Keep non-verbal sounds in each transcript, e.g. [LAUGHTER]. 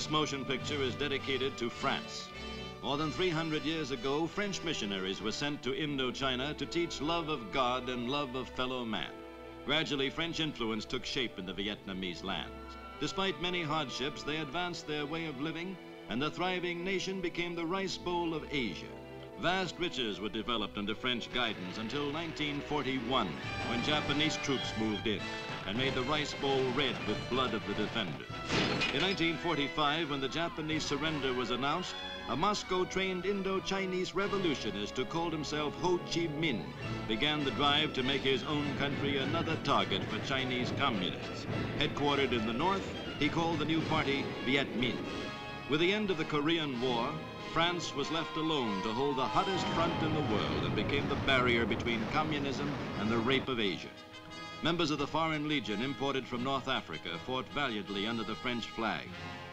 This motion picture is dedicated to France. More than 300 years ago, French missionaries were sent to Indochina to teach love of God and love of fellow man. Gradually, French influence took shape in the Vietnamese lands. Despite many hardships, they advanced their way of living, and the thriving nation became the rice bowl of Asia. Vast riches were developed under French guidance until 1941, when Japanese troops moved in and made the rice bowl red with blood of the defenders. In 1945, when the Japanese surrender was announced, a Moscow-trained Indo-Chinese revolutionist who called himself Ho Chi Minh began the drive to make his own country another target for Chinese communists. Headquartered in the north, he called the new party Viet Minh. With the end of the Korean War, France was left alone to hold the hottest front in the world and became the barrier between communism and the rape of Asia. Members of the Foreign Legion imported from North Africa fought valiantly under the French flag,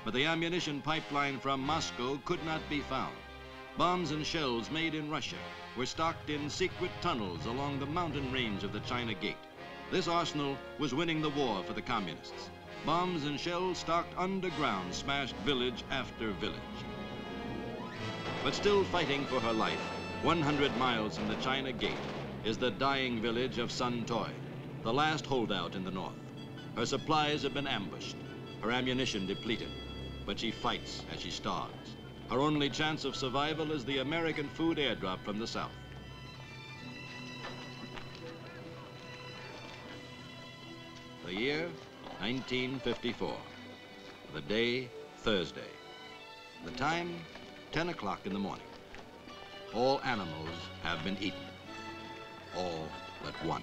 but the ammunition pipeline from Moscow could not be found. Bombs and shells made in Russia were stocked in secret tunnels along the mountain range of the China Gate. This arsenal was winning the war for the communists. Bombs and shells stocked underground smashed village after village but still fighting for her life, 100 miles from the China Gate, is the dying village of Sun Toi, the last holdout in the north. Her supplies have been ambushed, her ammunition depleted, but she fights as she starves. Her only chance of survival is the American food airdrop from the south. The year, 1954. The day, Thursday. The time, 10 o'clock in the morning. All animals have been eaten. All but one.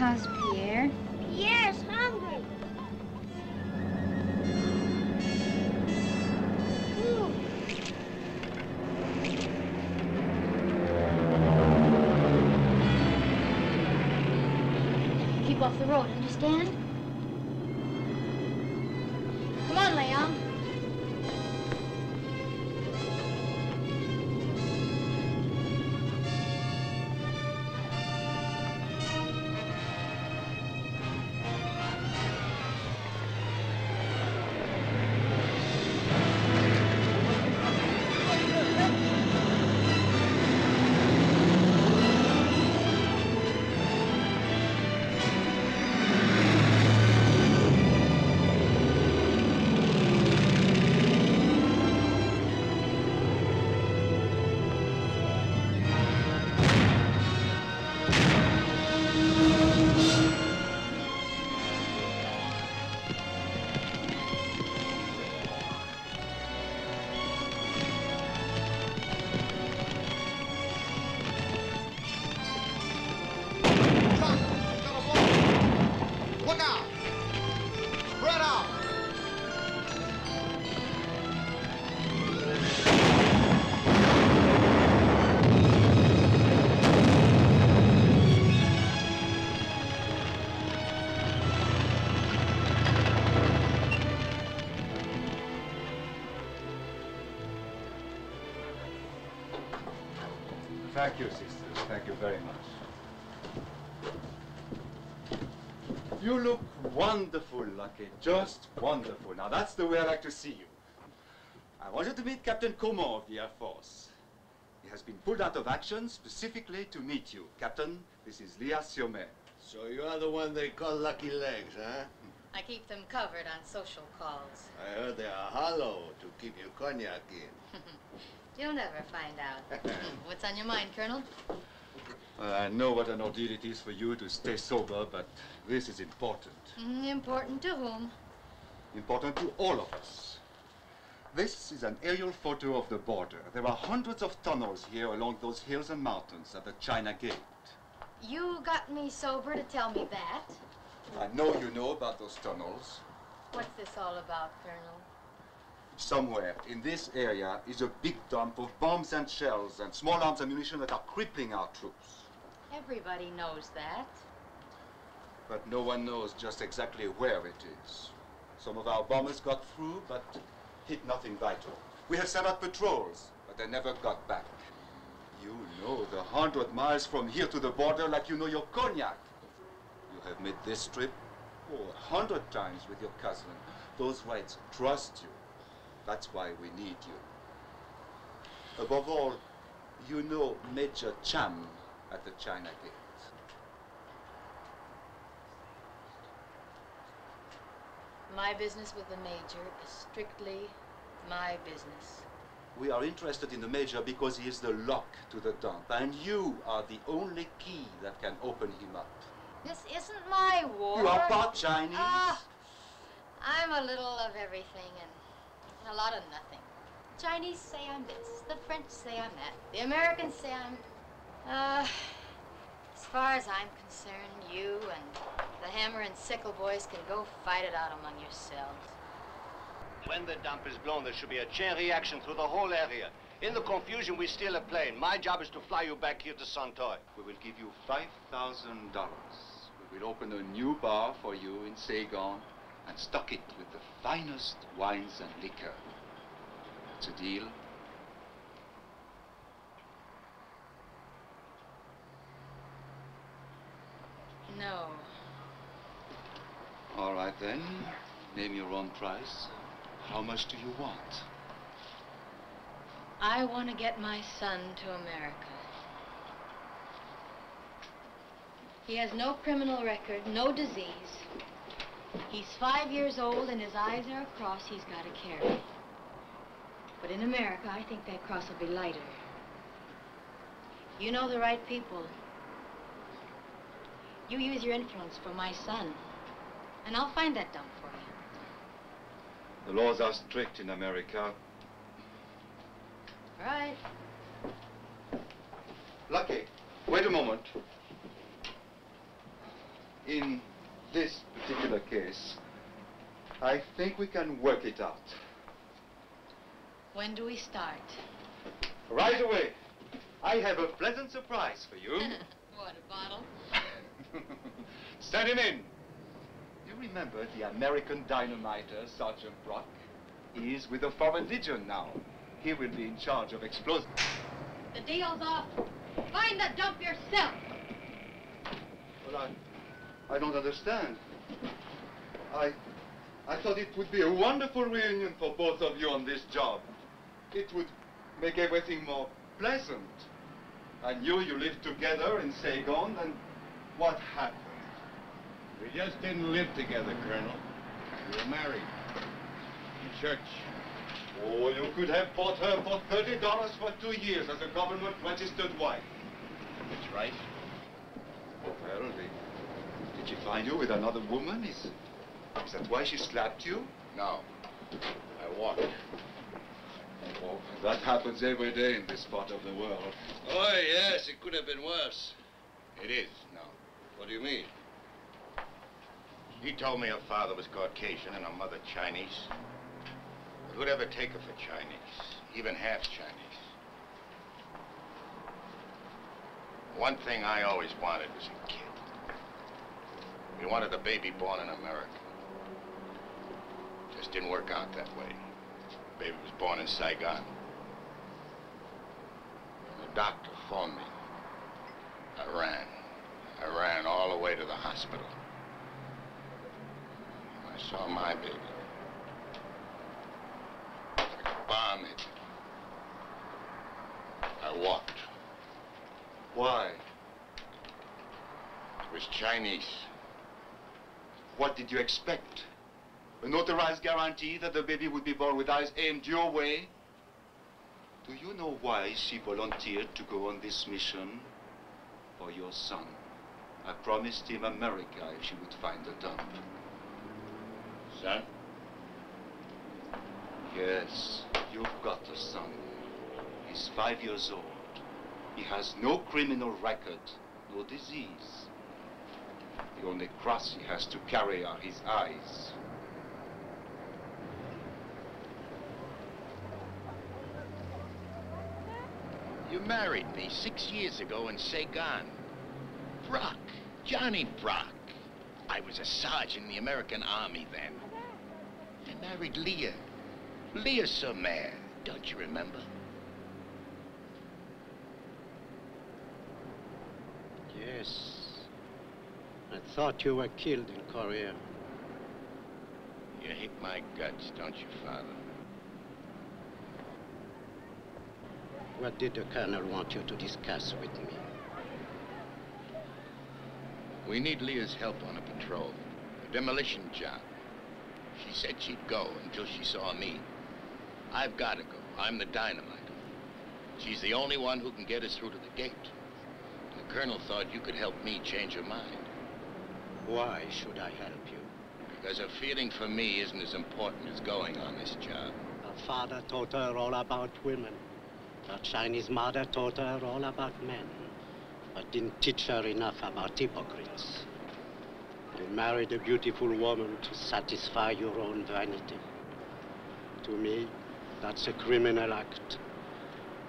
Uh, wonderful, Lucky. Just wonderful. Now, that's the way I like to see you. I wanted to meet Captain Coman of the Air Force. He has been pulled out of action specifically to meet you. Captain, this is Leah Siomet. So you're the one they call Lucky Legs, huh? I keep them covered on social calls. I heard they are hollow to keep your cognac in. [LAUGHS] You'll never find out. [LAUGHS] What's on your mind, Colonel? Well, I know what an ordeal it is for you to stay sober, but this is important. Mm, important to whom? Important to all of us. This is an aerial photo of the border. There are hundreds of tunnels here along those hills and mountains at the China Gate. You got me sober to tell me that. I know you know about those tunnels. What's this all about, Colonel? Somewhere in this area is a big dump of bombs and shells and small arms ammunition that are crippling our troops. Everybody knows that. But no one knows just exactly where it is. Some of our bombers got through, but hit nothing vital. We have sent out patrols, but they never got back. You know the hundred miles from here to the border like you know your cognac. You have made this trip oh, a hundred times with your cousin. Those whites trust you. That's why we need you. Above all, you know Major Cham at the China Gate. My business with the Major is strictly my business. We are interested in the Major because he is the lock to the dump, and you are the only key that can open him up. This isn't my war. You are part Chinese. Ah, I'm a little of everything and a lot of nothing. Chinese say I'm this, the French say I'm that, the Americans say I'm. Uh, as far as I'm concerned, you and the hammer and sickle boys can go fight it out among yourselves. When the dump is blown, there should be a chain reaction through the whole area. In the confusion, we steal a plane. My job is to fly you back here to Santoy. We will give you $5,000. We will open a new bar for you in Saigon and stock it with the finest wines and liquor. It's a deal. No. All right then. Name your own price. How much do you want? I want to get my son to America. He has no criminal record, no disease. He's five years old and his eyes are a cross he's got to carry. But in America, I think that cross will be lighter. You know the right people. You use your influence for my son, and I'll find that dump for you. The laws are strict in America. Right. Lucky, wait a moment. In this particular case, I think we can work it out. When do we start? Right away. I have a pleasant surprise for you. [LAUGHS] what, a bottle? [LAUGHS] Send him in. Remember the American dynamiter, Sergeant Brock? Is with the Foreign Legion now. He will be in charge of explosives. The deal's off. Find the dump yourself. Well, I, I don't understand. I, I thought it would be a wonderful reunion for both of you on this job. It would make everything more pleasant. I knew you lived together in Saigon, and what happened? We just didn't live together, Colonel. We were married. In church. Oh, you could have bought her for $30 for two years as a government registered wife. That's right. Well, did, did she find you with another woman? Is, is that why she slapped you? No. I walked. Oh, that happens every day in this part of the world. Oh, yes, it could have been worse. It is now. What do you mean? He told me her father was Caucasian and her mother Chinese. But who'd ever take her for Chinese? Even half Chinese. One thing I always wanted was a kid. We wanted a baby born in America. Just didn't work out that way. Baby was born in Saigon. The doctor phoned me. I ran. I ran all the way to the hospital. I saw my baby. Like a bomb hit. I walked. Why? It was Chinese. What did you expect? A notarized guarantee that the baby would be born with eyes aimed your way? Do you know why she volunteered to go on this mission? For your son. I promised him America if she would find the dump. Son? Yes, you've got a son. He's five years old. He has no criminal record, no disease. The only cross he has to carry are his eyes. You married me six years ago in Saigon. Brock. Johnny Brock. I was a sergeant in the American Army then. Married Leah. Leah Somer. Don't you remember? Yes. I thought you were killed in Korea. You hate my guts, don't you, Father? What did the colonel want you to discuss with me? We need Leah's help on a patrol. A demolition job. She said she'd go until she saw me. I've got to go. I'm the dynamiter. She's the only one who can get us through to the gate. The colonel thought you could help me change her mind. Why should I help you? Because her feeling for me isn't as important as going on this job. Her father taught her all about women. Her Chinese mother taught her all about men, but didn't teach her enough about hypocrites. You married a beautiful woman to satisfy your own vanity. To me, that's a criminal act.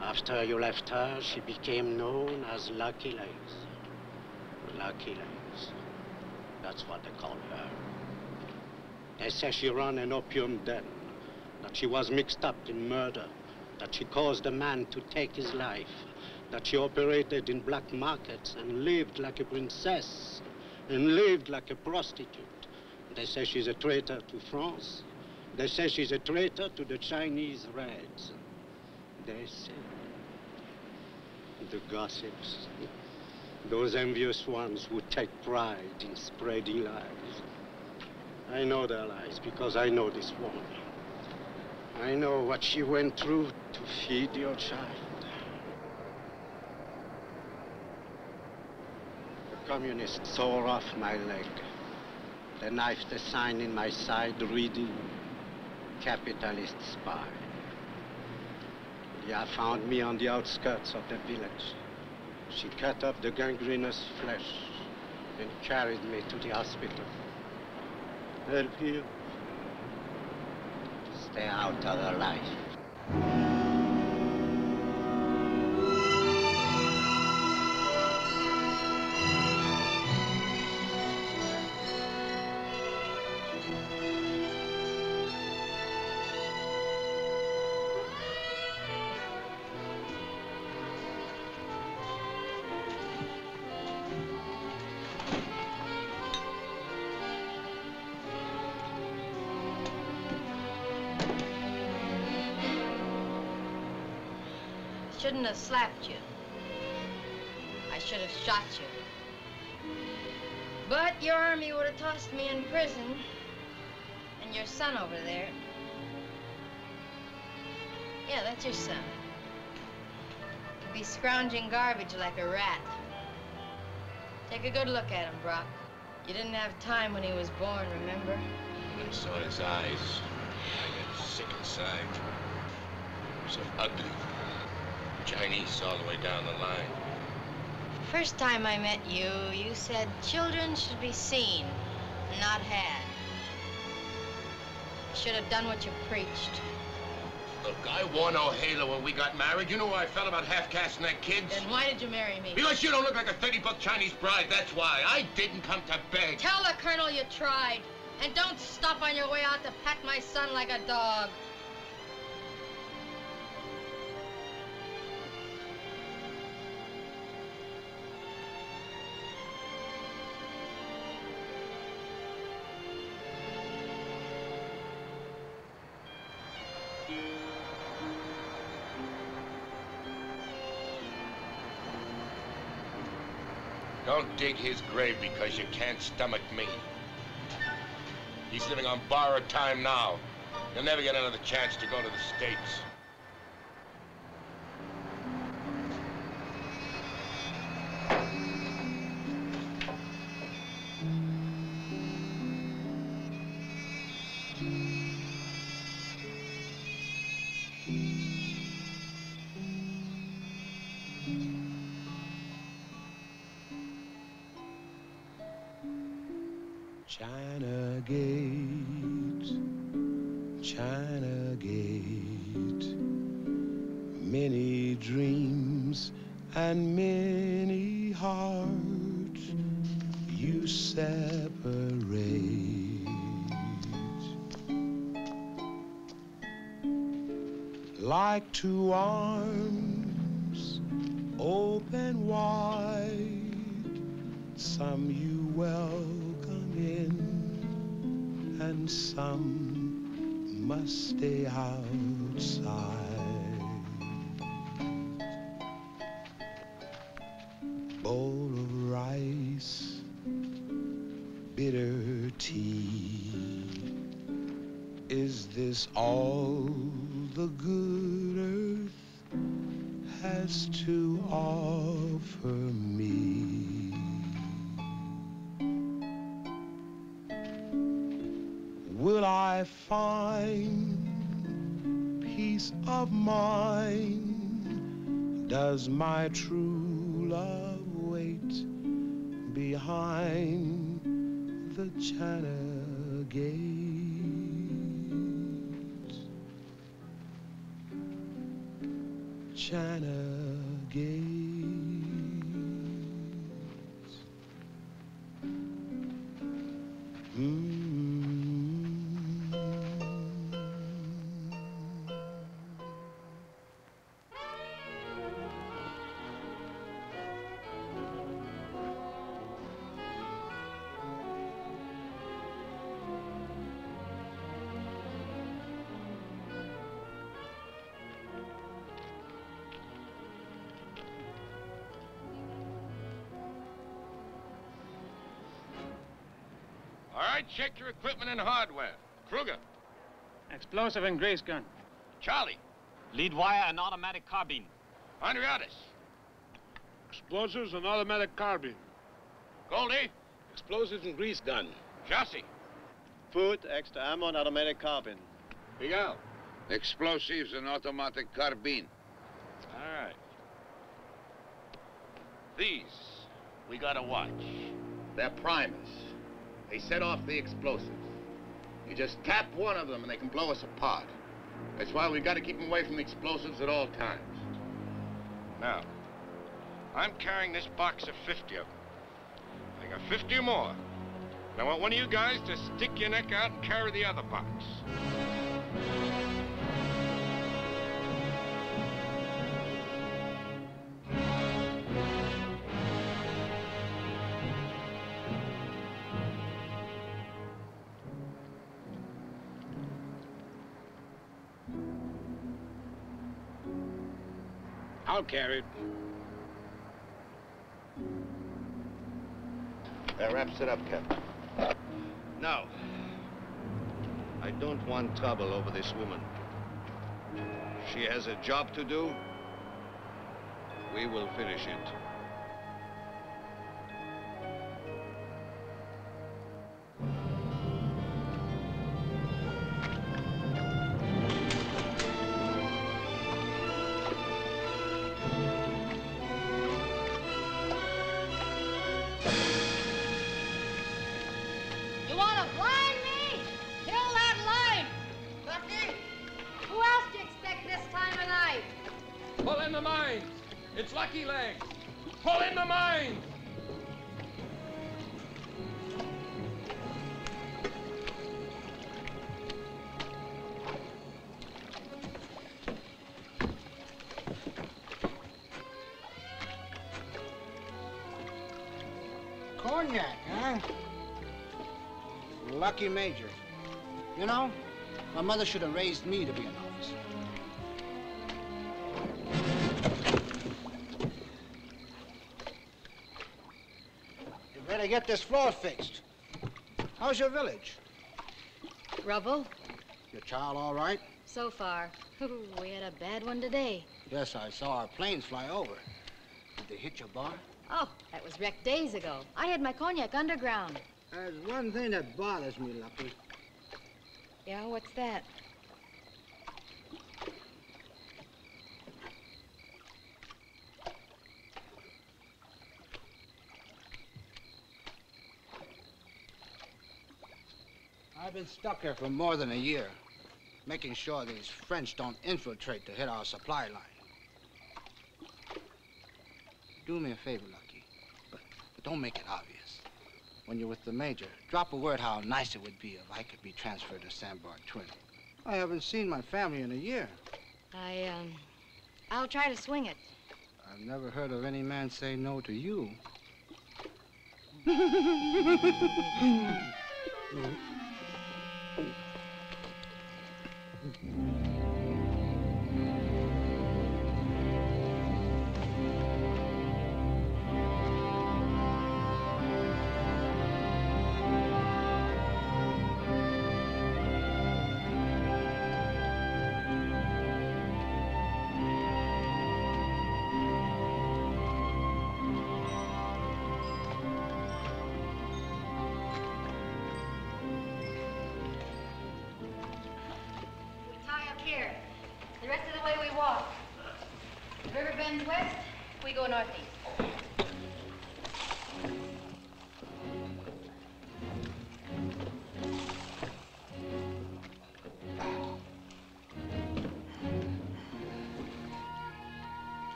After you left her, she became known as Lucky Legs. Lucky Legs. That's what they call her. They say she ran an opium den, that she was mixed up in murder, that she caused a man to take his life, that she operated in black markets and lived like a princess, and lived like a prostitute. They say she's a traitor to France. They say she's a traitor to the Chinese Reds. They say. The gossips. Those envious ones who take pride in spreading lies. I know their lies because I know this woman. I know what she went through to feed your child. The communists tore off my leg. The knife, the sign in my side reading, capitalist spy. Leah found me on the outskirts of the village. She cut up the gangrenous flesh and carried me to the hospital. Help you. Stay out of her life. I shouldn't have slapped you. I should have shot you. But your army would have tossed me in prison. And your son over there. Yeah, that's your son. He'd be scrounging garbage like a rat. Take a good look at him, Brock. You didn't have time when he was born, remember? When I saw his eyes, I got sick inside. So ugly. Chinese all the way down the line. First time I met you, you said children should be seen, not had. You should have done what you preached. Look, I wore no halo when we got married. You know how I felt about half-casting that kid? Then why did you marry me? Because you don't look like a 30-buck Chinese bride, that's why. I didn't come to beg. Tell the colonel you tried. And don't stop on your way out to pat my son like a dog. Don't dig his grave because you can't stomach me. He's living on borrowed time now. He'll never get another chance to go to the States. True right, check your equipment and hardware. Kruger. Explosive and grease gun. Charlie. Lead wire and automatic carbine. Andriatis. Explosives and automatic carbine. Goldie. Explosives and grease gun. Jossie. Food, extra ammo, and automatic carbine. Big Al. Explosives and automatic carbine. All right. These, we gotta watch. They're primers. They set off the explosives. You just tap one of them and they can blow us apart. That's why we've gotta keep them away from the explosives at all times. Now, I'm carrying this box of 50 of them. I got 50 more. And I want one of you guys to stick your neck out and carry the other box. I'll carry it. That wraps it up, Captain. Now, I don't want trouble over this woman. She has a job to do. We will finish it. Lucky Major. You know, my mother should have raised me to be an officer. You better get this floor fixed. How's your village? Rubble? Your child all right? So far. [LAUGHS] we had a bad one today. Yes, I saw our planes fly over. Did they hit your bar? Oh, that was wrecked days ago. I had my cognac underground. There's one thing that bothers me, Lucky. Yeah, what's that? I've been stuck here for more than a year, making sure these French don't infiltrate to hit our supply line. Do me a favor, Lucky, but, but don't make it obvious. When you're with the Major, drop a word how nice it would be if I could be transferred to Sandbar Twin. I haven't seen my family in a year. I, um, I'll try to swing it. I've never heard of any man say no to you. [LAUGHS]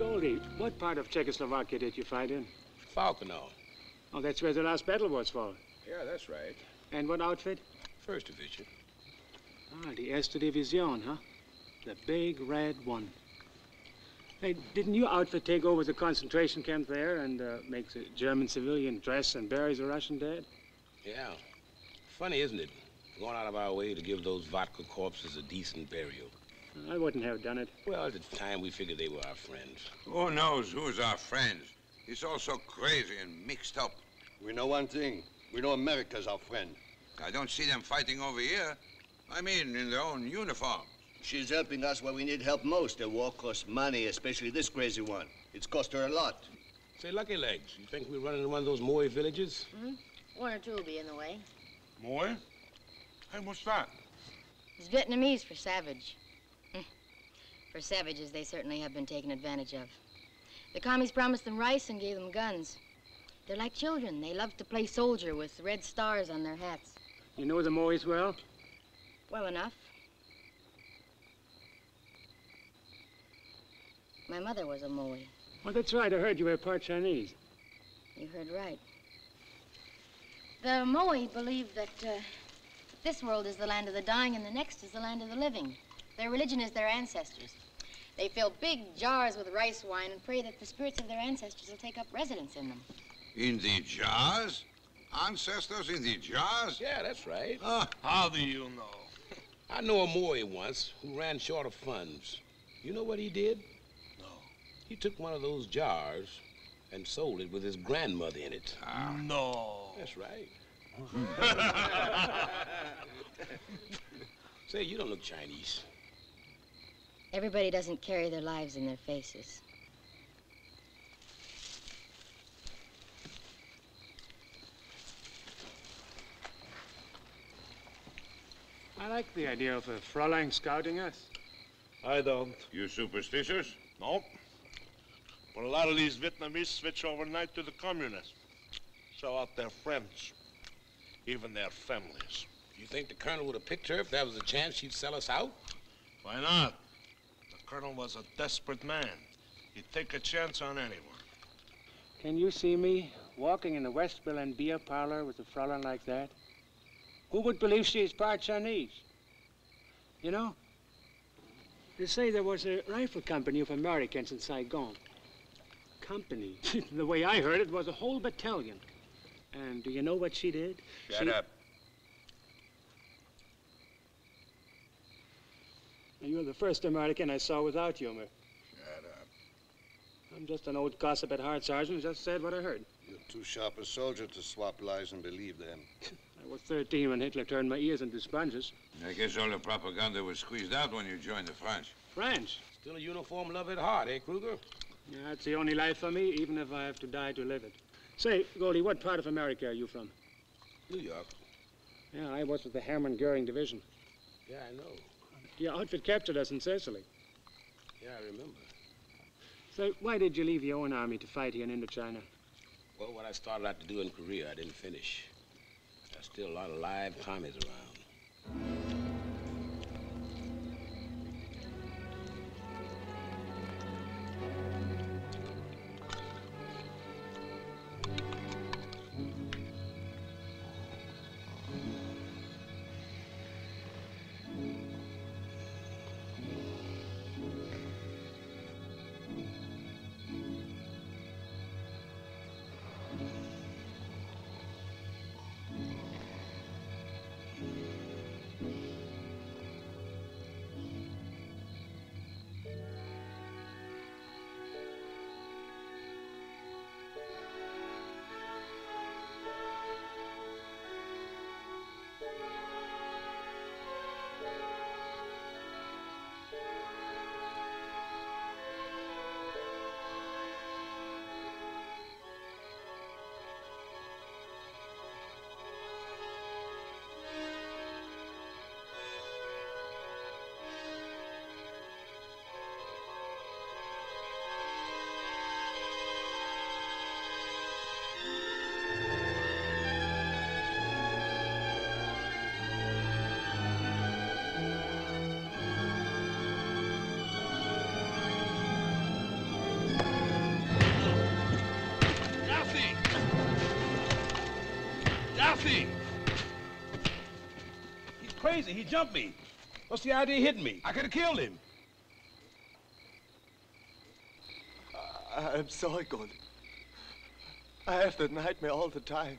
Goldie, what part of Czechoslovakia did you fight in? Falkenau. Oh, that's where the last battle was fought. Yeah, that's right. And what outfit? First division. Ah, the Erste Division, huh? The big red one. Hey, didn't your outfit take over the concentration camp there and uh, make the German civilian dress and bury the Russian dead? Yeah. Funny, isn't it? Going out of our way to give those vodka corpses a decent burial. I wouldn't have done it. Well, at the time, we figured they were our friends. Who knows who's our friends? It's all so crazy and mixed up. We know one thing. We know America's our friend. I don't see them fighting over here. I mean, in their own uniform. She's helping us where we need help most. The war costs money, especially this crazy one. It's cost her a lot. Say, Lucky Legs, you think we're running into one of those Moy villages? Hmm? One or two will be in the way. Moy? Hey, what's that? It's Vietnamese for savage. For savages, they certainly have been taken advantage of. The commies promised them rice and gave them guns. They're like children. They love to play soldier with red stars on their hats. You know the Moys well? Well enough. My mother was a Moy. Well, that's right. I heard you were part Chinese. You heard right. The Moy believe that uh, this world is the land of the dying and the next is the land of the living. Their religion is their ancestors. They fill big jars with rice wine and pray that the spirits of their ancestors will take up residence in them. In the jars? Ancestors in the jars? Yeah, that's right. Ah, How do you know? I know a Moy once who ran short of funds. You know what he did? No. He took one of those jars and sold it with his grandmother in it. No. That's right. [LAUGHS] Say, you don't look Chinese. Everybody doesn't carry their lives in their faces. I like the idea of a Fräulein scouting us. I don't. You superstitious? No. But a lot of these Vietnamese switch overnight to the communists. Sell out their friends, even their families. You think the colonel would have picked her if there was a chance she'd sell us out? Why not? The colonel was a desperate man. He'd take a chance on anyone. Can you see me walking in the West Berlin beer parlor with a Fräulein like that? Who would believe she is part Chinese? You know, They say there was a rifle company of Americans in Saigon. Company? [LAUGHS] the way I heard it was a whole battalion. And do you know what she did? Shut She- up. You're the first American I saw without humor. Shut up. I'm just an old gossip at heart, Sergeant. Just said what I heard. You're too sharp a soldier to swap lies and believe them. [LAUGHS] I was 13 when Hitler turned my ears into sponges. I guess all the propaganda was squeezed out when you joined the French. French? Still a uniform love at heart, eh, Kruger? Yeah, that's the only life for me, even if I have to die to live it. Say, Goldie, what part of America are you from? New York. Yeah, I was with the Hermann Goering Division. Yeah, I know. Your outfit captured us in Sicily. Yeah, I remember. So why did you leave your own army to fight here in Indochina? Well, what I started out to do in Korea, I didn't finish. There's still a lot of live Tommies around. Crazy. He jumped me. What's the idea of hitting me? I could have killed him. I'm sorry, Goldie. I have that nightmare all the time.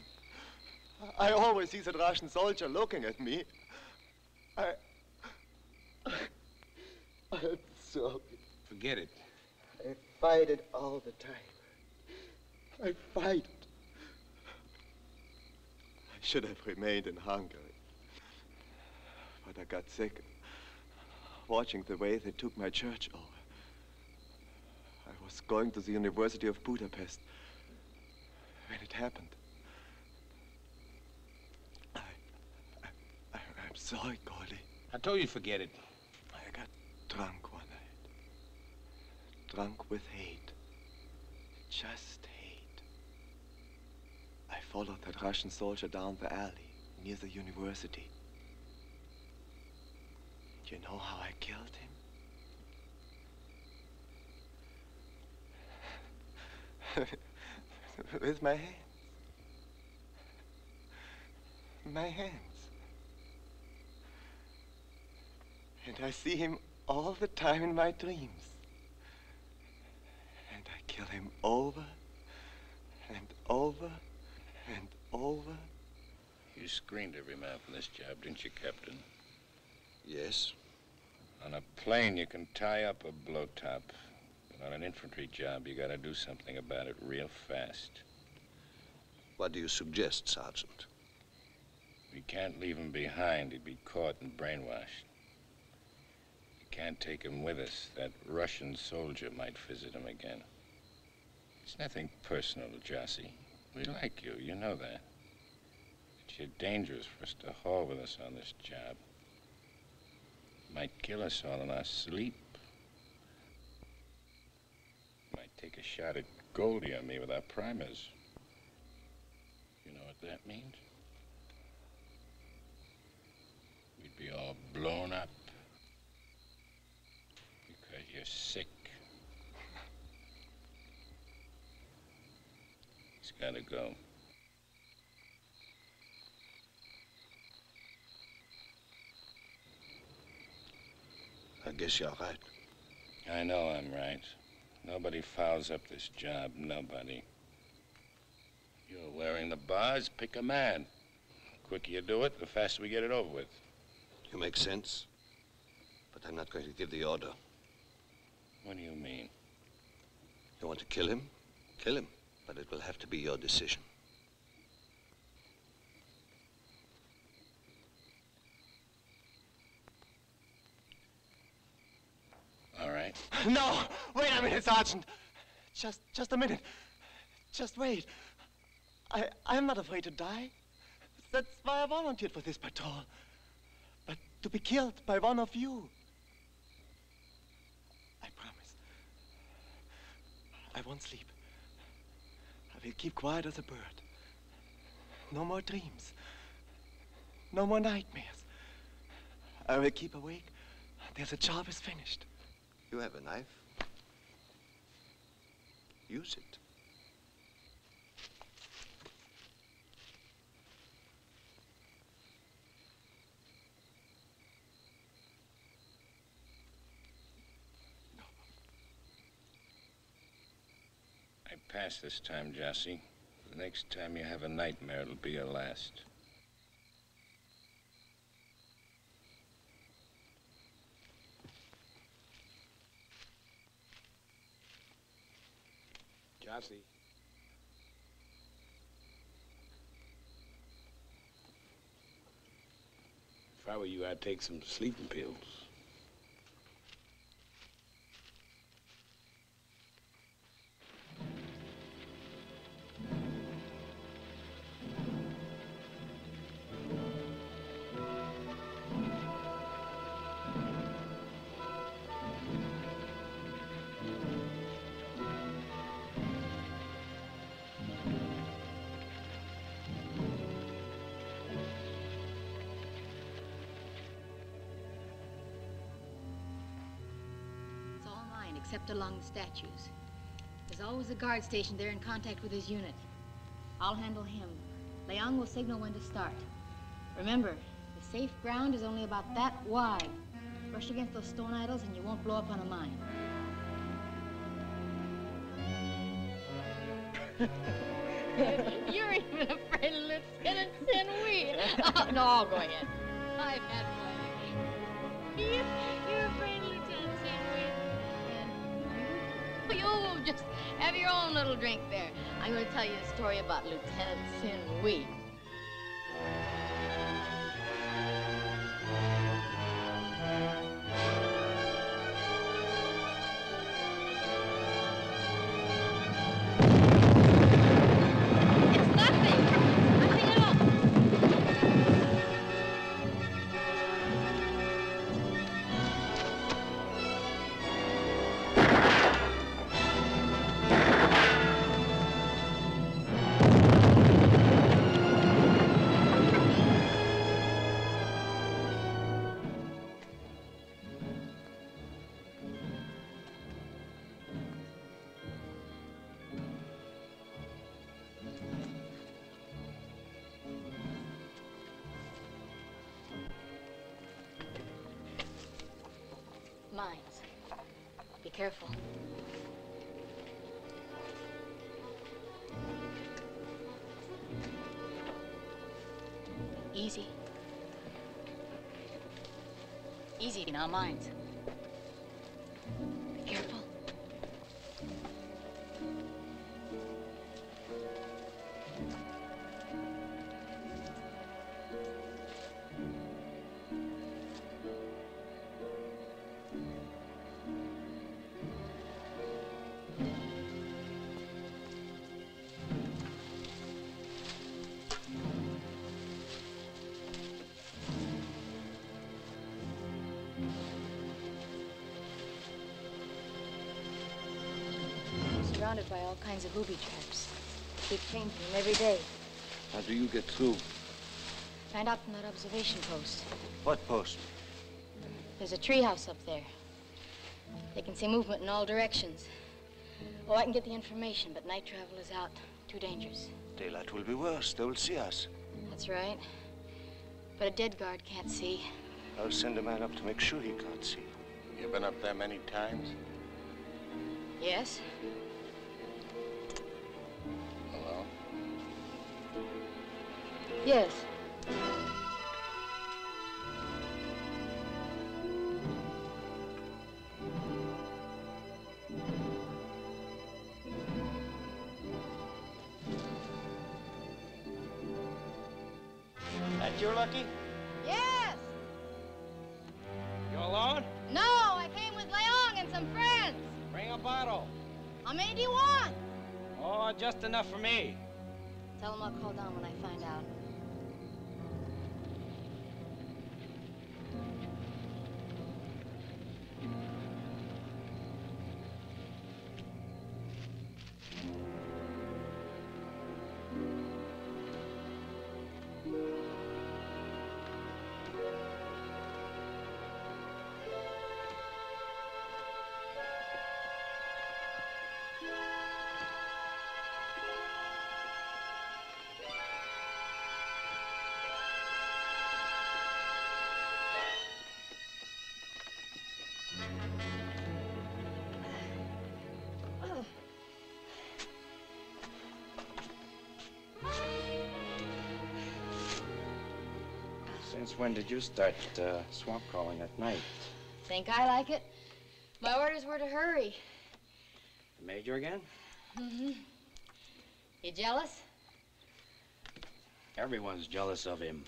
I always see that Russian soldier looking at me. I. I'm sorry. Forget it. I fight it all the time. I fight. it. I should have remained in Hungary. But I got sick watching the way they took my church over. I was going to the University of Budapest when it happened. I, I, I, I'm sorry, Goldie. I told you to forget it. I got drunk one night. Drunk with hate. Just hate. I followed that Russian soldier down the alley near the university. You know how I killed him? [LAUGHS] with my hands. My hands. And I see him all the time in my dreams. And I kill him over and over and over. You screened every man for this job, didn't you, Captain? Yes. On a plane, you can tie up a blowtop. But on an infantry job, you gotta do something about it real fast. What do you suggest, Sergeant? We can't leave him behind. He'd be caught and brainwashed. We can't take him with us. That Russian soldier might visit him again. It's nothing personal, Jaszi. We like you, you know that. But you're dangerous for us to haul with us on this job. Might kill us all in our sleep. Might take a shot at Goldie on me with our primers. You know what that means? We'd be all blown up. Because you're sick. He's gotta go. I guess you're right. I know I'm right. Nobody fouls up this job. Nobody. You're wearing the bars. Pick a man. The quicker you do it, the faster we get it over with. You make sense. But I'm not going to give the order. What do you mean? You want to kill him? Kill him. But it will have to be your decision. All right. No! Wait a minute, Sergeant! Just, just a minute. Just wait. I, I'm not afraid to die. That's why I volunteered for this patrol. But to be killed by one of you. I promise. I won't sleep. I will keep quiet as a bird. No more dreams. No more nightmares. I will keep awake until the job is finished. You have a knife. Use it. I pass this time, Jaszi. The next time you have a nightmare, it'll be your last. Jaszi. If I were you, I'd take some sleeping pills. Along the statues. There's always a guard stationed there in contact with his unit. I'll handle him. Leung will signal when to start. Remember, the safe ground is only about that wide. Brush against those stone idols and you won't blow up on a mine. [LAUGHS] You're even afraid of Lieutenant Sinwe. Oh, [LAUGHS] no, I'll go ahead. I've had plenty. Just have your own little drink there. I'm going to tell you a story about Lieutenant Sinwe. It's careful. Easy. Easy now, mines. Surrounded by all kinds of booby traps. Keep changing them every day. How do you get through? Find out from that observation post. What post? There's a treehouse up there. They can see movement in all directions. Oh, I can get the information, but night travel is out. Too dangerous. Daylight will be worse. They will see us. That's right. But a dead guard can't see. I'll send a man up to make sure he can't see. You've been up there many times? Yes? Yes. That you, Lucky? Yes! You alone? No, I came with Leung and some friends. Bring a bottle. How many do you want? Oh, just enough for me. Tell them I'll call down when I find out. Since when did you start uh, swamp crawling at night? Think I like it? My orders were to hurry. The Major again? Mm-hmm. You jealous? Everyone's jealous of him.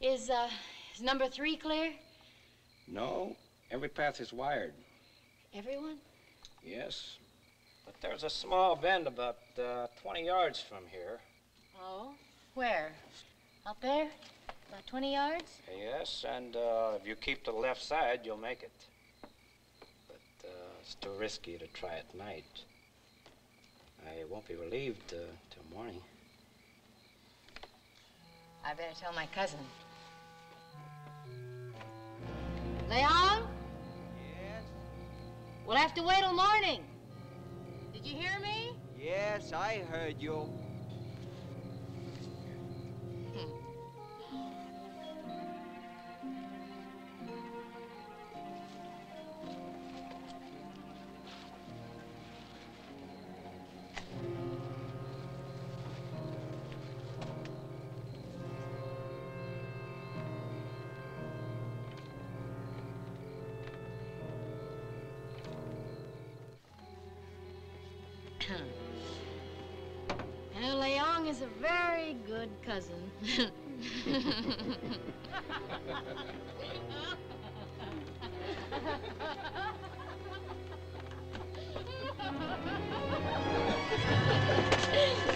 Is, uh, is number three clear? No, every path is wired. Everyone? Yes. But there's a small bend about uh, 20 yards from here. Oh? Where? Up there? About 20 yards? Yes, and uh, if you keep to the left side, you'll make it. But uh, it's too risky to try at night. I won't be relieved uh, till morning. I better tell my cousin. Leon? Yes? We'll have to wait till morning. Did you hear me? Yes, I heard you. Is a very good cousin. [LAUGHS]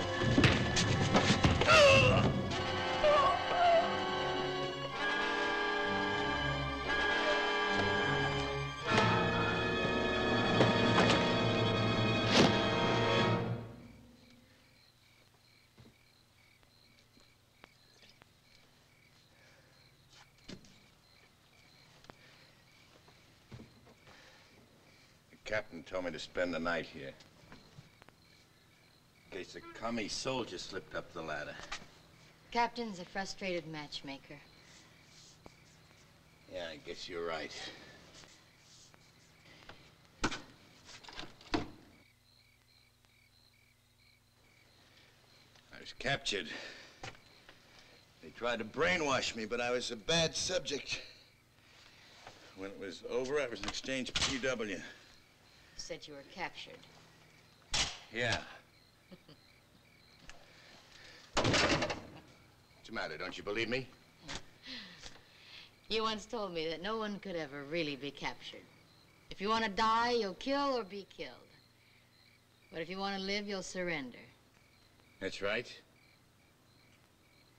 captain told me to spend the night here. In case a commie soldier slipped up the ladder. Captain's a frustrated matchmaker. Yeah, I guess you're right. I was captured. They tried to brainwash me, but I was a bad subject. When it was over, I was an exchange PW. Said you were captured. Yeah. [LAUGHS] What's the matter? Don't you believe me? You once told me that no one could ever really be captured. If you want to die, you'll kill or be killed. But if you want to live, you'll surrender. That's right.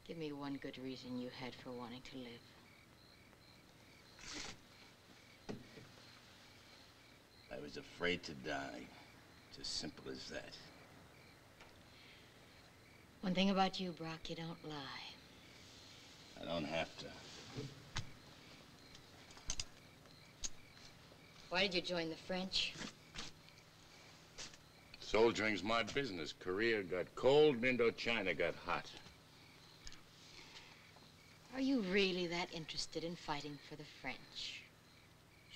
Give me one good reason you had for wanting to live. I was afraid to die. It's as simple as that. One thing about you, Brock, you don't lie. I don't have to. Why did you join the French? Soldiering's my business. Korea got cold, and Indochina got hot. Are you really that interested in fighting for the French?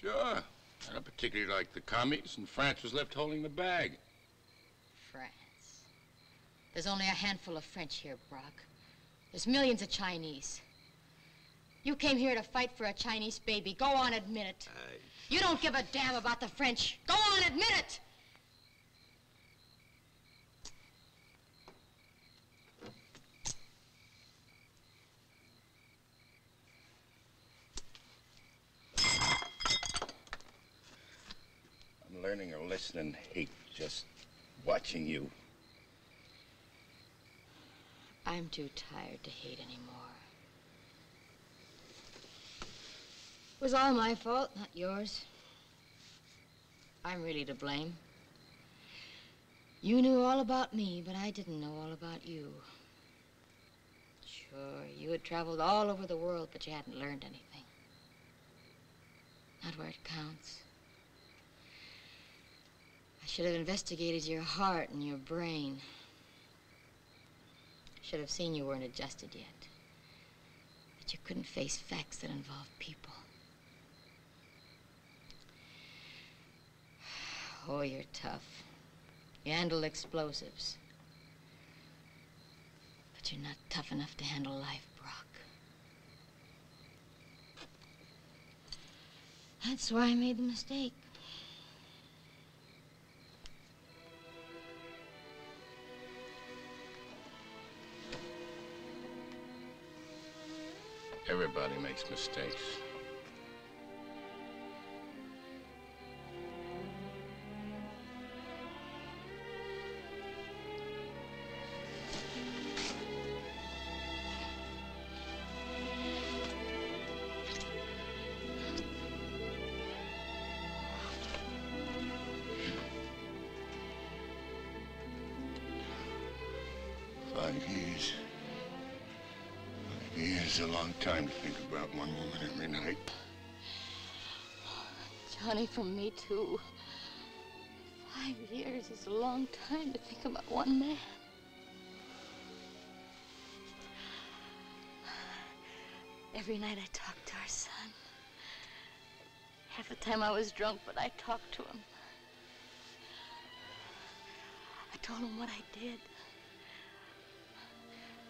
Sure. I don't particularly like the commies, and France was left holding the bag. France. There's only a handful of French here, Brock. There's millions of Chinese. You came here to fight for a Chinese baby. Go on, admit it. You don't give a damn about the French. Go on, admit it! Learning or listening hate just watching you. I'm too tired to hate anymore. It was all my fault, not yours. I'm really to blame. You knew all about me, but I didn't know all about you. Sure, you had traveled all over the world, but you hadn't learned anything. Not where it counts. Should have investigated your heart and your brain. Should have seen you weren't adjusted yet. That you couldn't face facts that involve people. [SIGHS] Oh, you're tough. You handle explosives. But you're not tough enough to handle life, Brock. That's why I made the mistake. Makes mistakes. Every night. Johnny, for me too. Five years is a long time to think about one man. Every night I talked to our son. Half the time I was drunk, but I talked to him. I told him what I did.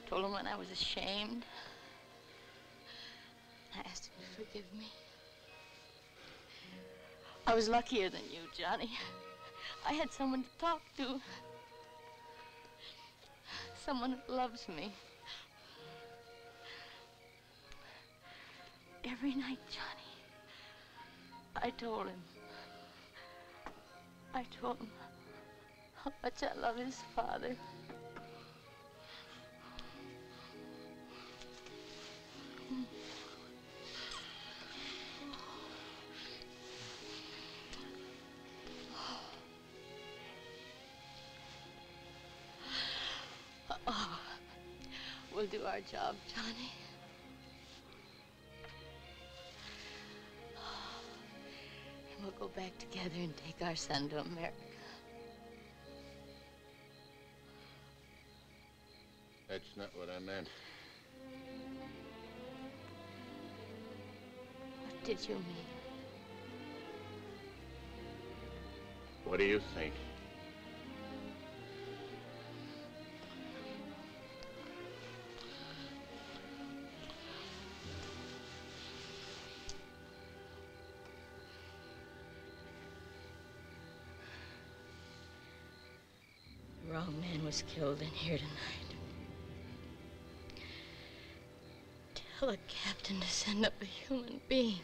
Told him when I was ashamed. I asked him to forgive me. I was luckier than you, Johnny. I had someone to talk to. Someone that loves me. Every night, Johnny, I told him. I told him how much I love his father. Do our job, Johnny. And we'll go back together and take our son to America. That's not what I meant. What did you mean? What do you think? Was killed in here tonight. Tell the captain to send up a human being.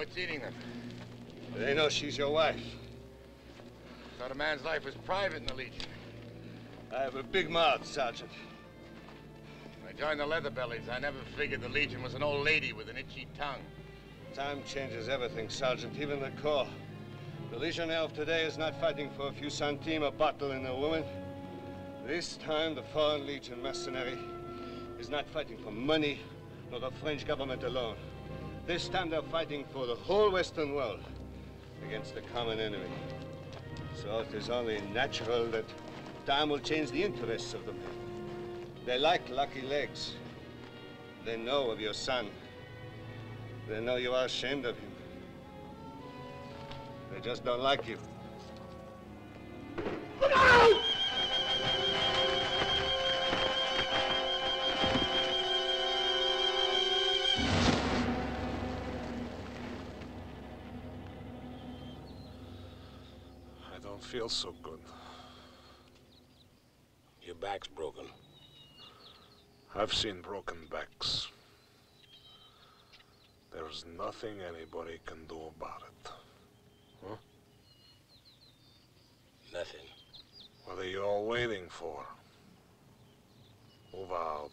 What's eating them? They know she's your wife. Thought a man's life was private in the Legion. I have a big mouth, Sergeant. When I joined the Leatherbellies, I never figured the Legion was an old lady with an itchy tongue. Time changes everything, Sergeant, even the Corps. The Legionnaire of today is not fighting for a few centimes a bottle and a woman. This time, the Foreign Legion mercenary is not fighting for money, nor the French government alone. This time, they're fighting for the whole Western world against a common enemy. So it is only natural that time will change the interests of the men. They like lucky legs. They know of your son. They know you are ashamed of him. They just don't like you. So good. Your back's broken. I've seen broken backs. There's nothing anybody can do about it. Huh? Nothing. What are you all waiting for? Move out.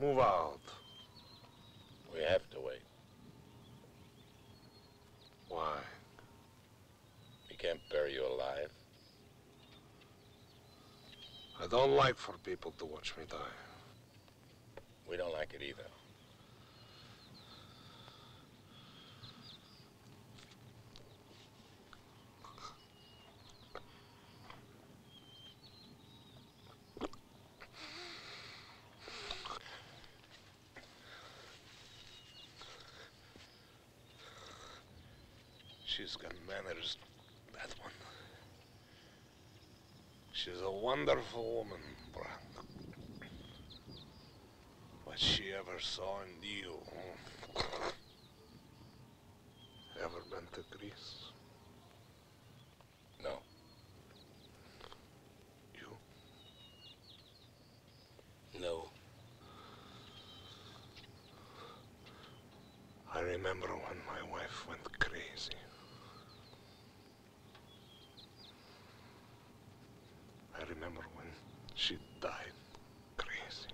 Move out. We have to wait. Why? We can't bury you alive. I don't like for people to watch me die. We don't like it either. She's got manners, that one. She's a wonderful woman, Brand. What she ever saw in you. Ever been to Greece? No. You? No. I remember when my wife went crazy. I remember when she died crazy.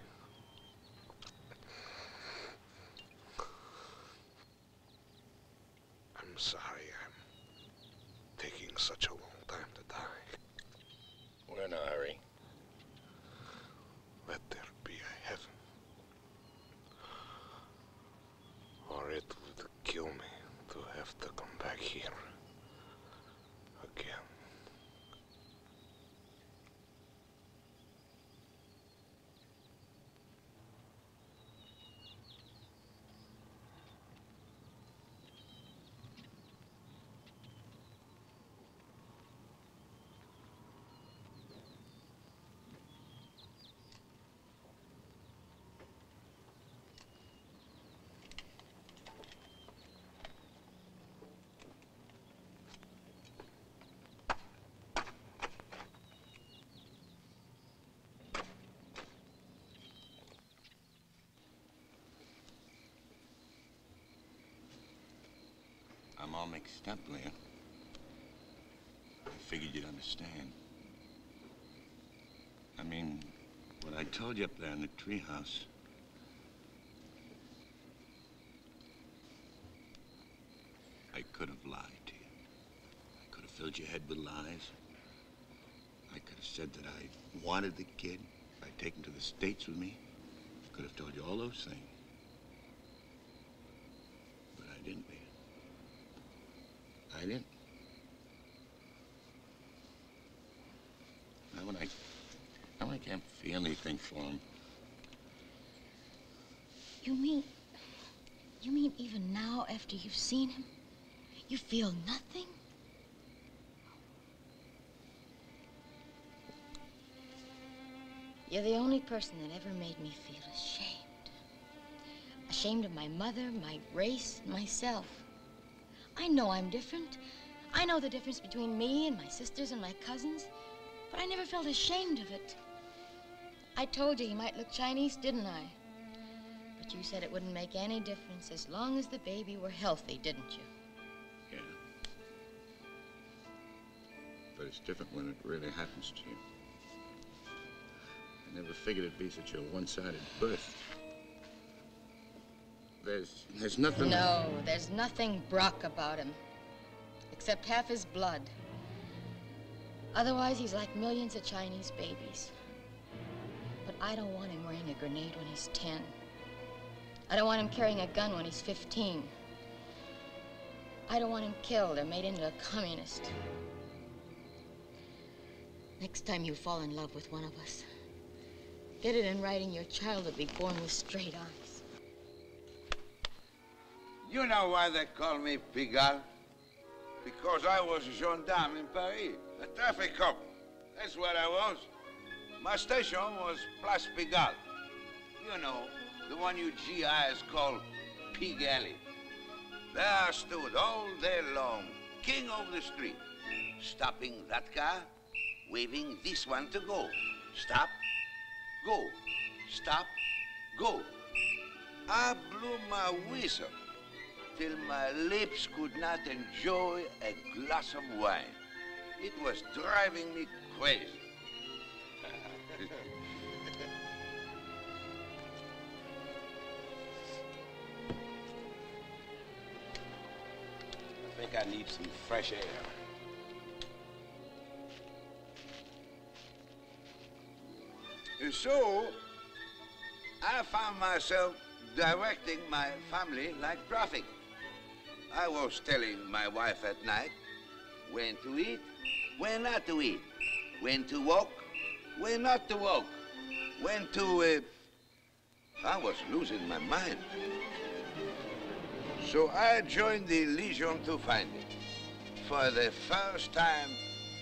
I'm sorry I'm taking such a long time to die. We're in a hurry. Let there be a heaven. Or it would kill me to have to come back here again. I'm all mixed up, Leah. I figured you'd understand. I mean, what I told you up there in the treehouse. I could have lied to you. I could have filled your head with lies. I could have said that I wanted the kid. I'd take him to the States with me. I could have told you all those things. But I didn't, Leah. I didn't. Now when I, now when I can't for him, You mean. You mean even now, after you've seen him, you feel nothing? You're the only person that ever made me feel ashamed. Ashamed of my mother, my race, myself. I know I'm different. I know the difference between me and my sisters and my cousins, but I never felt ashamed of it. I told you he might look Chinese, didn't I? But you said it wouldn't make any difference as long as the baby were healthy, didn't you? Yeah. But it's different when it really happens to you. I never figured it'd be such a one-sided birth. There's, there's nothing... No, there's nothing Brock about him. Except half his blood. Otherwise, he's like millions of Chinese babies. I don't want him wearing a grenade when he's 10. I don't want him carrying a gun when he's 15. I don't want him killed or made into a communist. Next time you fall in love with one of us, get it in writing your child will be born with straight eyes. You know why they call me Pigalle? Because I was a gendarme in Paris, a traffic cop. That's what I was. My station was Place Pigalle. You know, the one you GIs call Pig Alley. There I stood all day long, king of the street, stopping that car, waving this one to go. Stop, go, stop, go. I blew my whistle till my lips could not enjoy a glass of wine. It was driving me crazy. Think I need some fresh air. And so, I found myself directing my family like traffic. I was telling my wife at night when to eat, when not to eat, when to walk, when not to walk, when to. Uh... I was losing my mind. So I joined the Legion to find it. For the first time,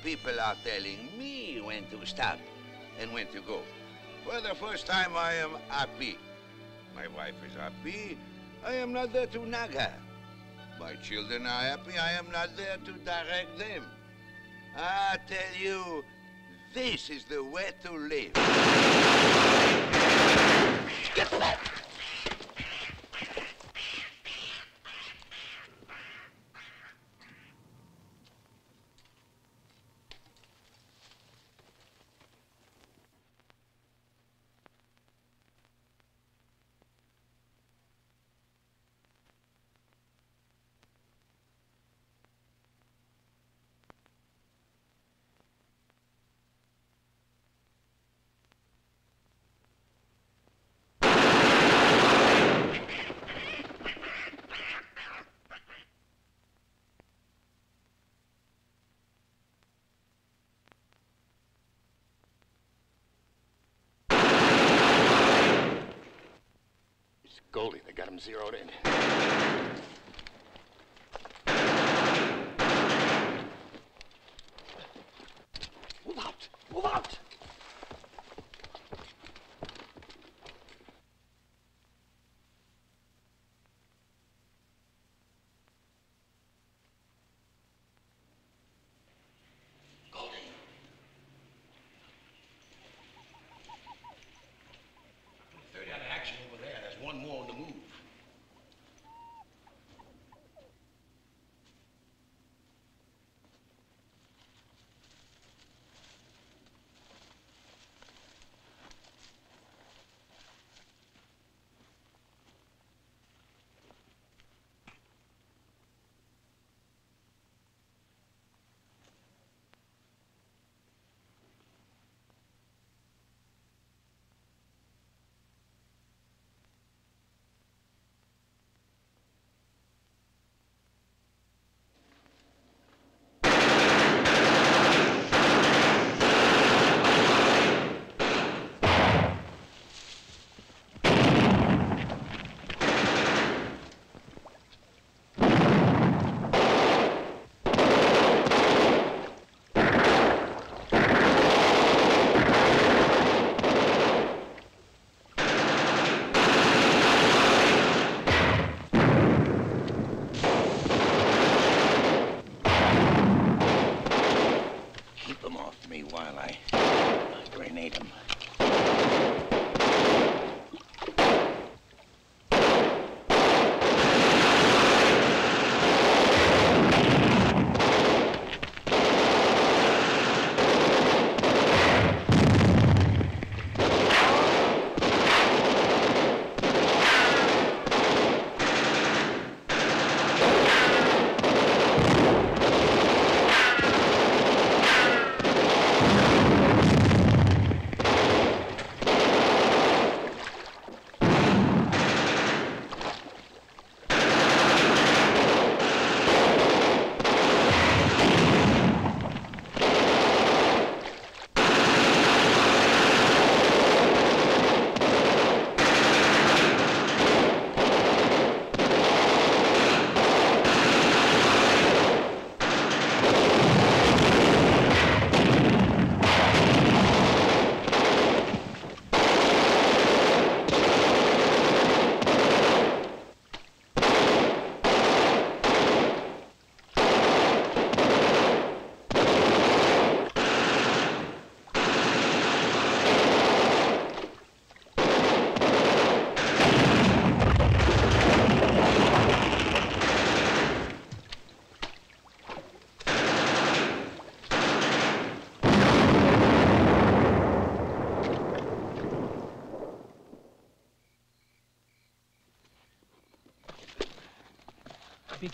people are telling me when to stop and when to go. For the first time, I am happy. My wife is happy. I am not there to nag her. My children are happy. I am not there to direct them. I tell you, this is the way to live. Get back! It's Goldie. They got him zeroed in. Move out! Move out!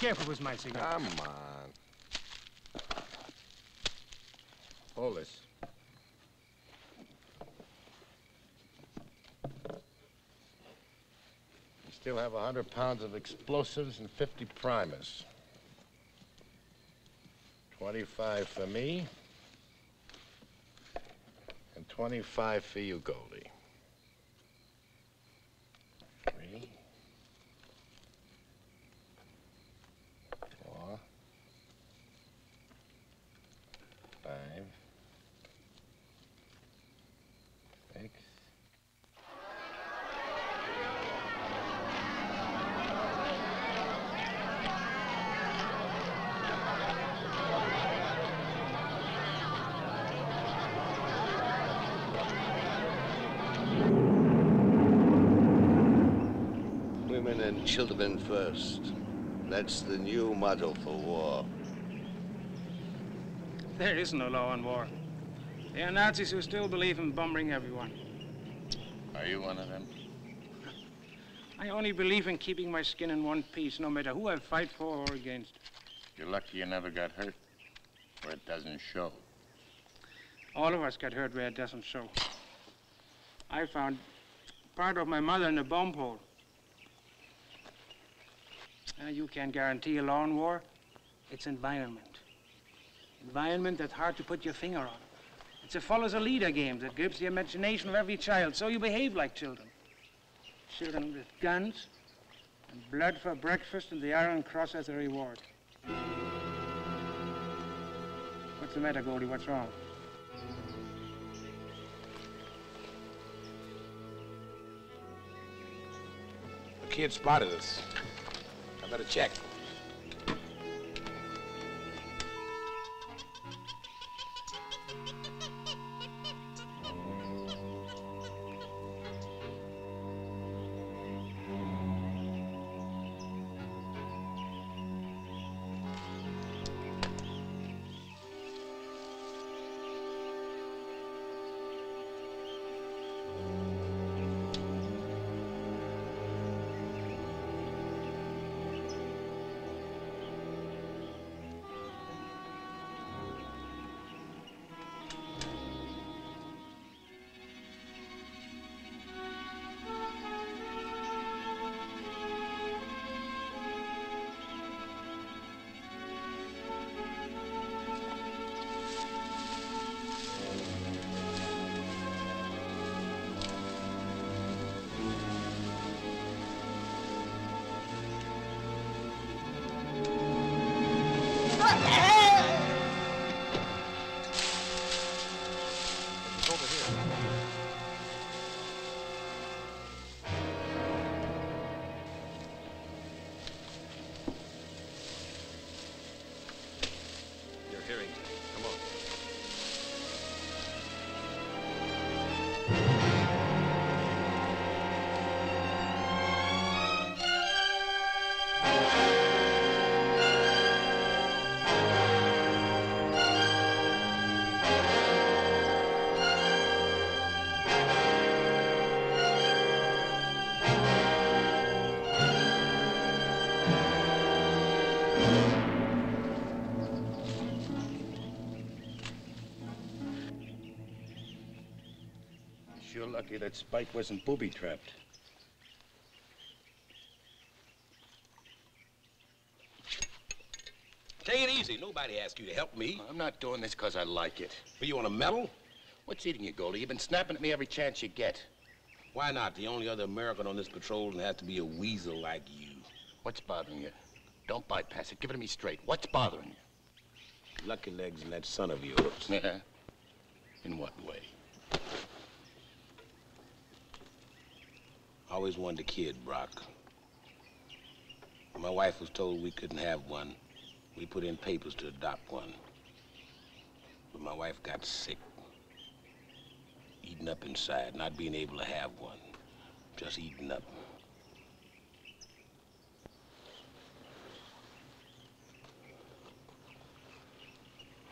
Careful with my cigar. Come on. Hold this. You still have a hundred pounds of explosives and fifty primers. Twenty-five for me. And twenty-five for you, Goldie. Three. Four. Five. Six. Women and children first. That's the new motto for war. There is no law in war. There are Nazis who still believe in bombing everyone. Are you one of them? I only believe in keeping my skin in one piece, no matter who I fight for or against. You're lucky you never got hurt, where it doesn't show. All of us get hurt where it doesn't show. I found part of my mother in a bomb hole. Uh, you can't guarantee a law in war. It's environment. Environment that's hard to put your finger on. It's a follows a leader game that grips the imagination of every child, so you behave like children. Children with guns and blood for breakfast and the Iron Cross as a reward. What's the matter, Goldie? What's wrong? The kid spotted us. Better check. Lucky that Spike wasn't booby-trapped. Take it easy. Nobody asked you to help me. I'm not doing this because I like it. But you want a medal? What's eating you, Goldie? You've been snapping at me every chance you get. Why not? The only other American on this patrol and has to be a weasel like you. What's bothering you? Don't bypass it. Give it to me straight. What's bothering you? Lucky legs and that son of yours. Yeah? [LAUGHS] In what way? I always wanted a kid, Brock. My wife was told we couldn't have one, we put in papers to adopt one. But my wife got sick. Eating up inside, not being able to have one. Just eating up.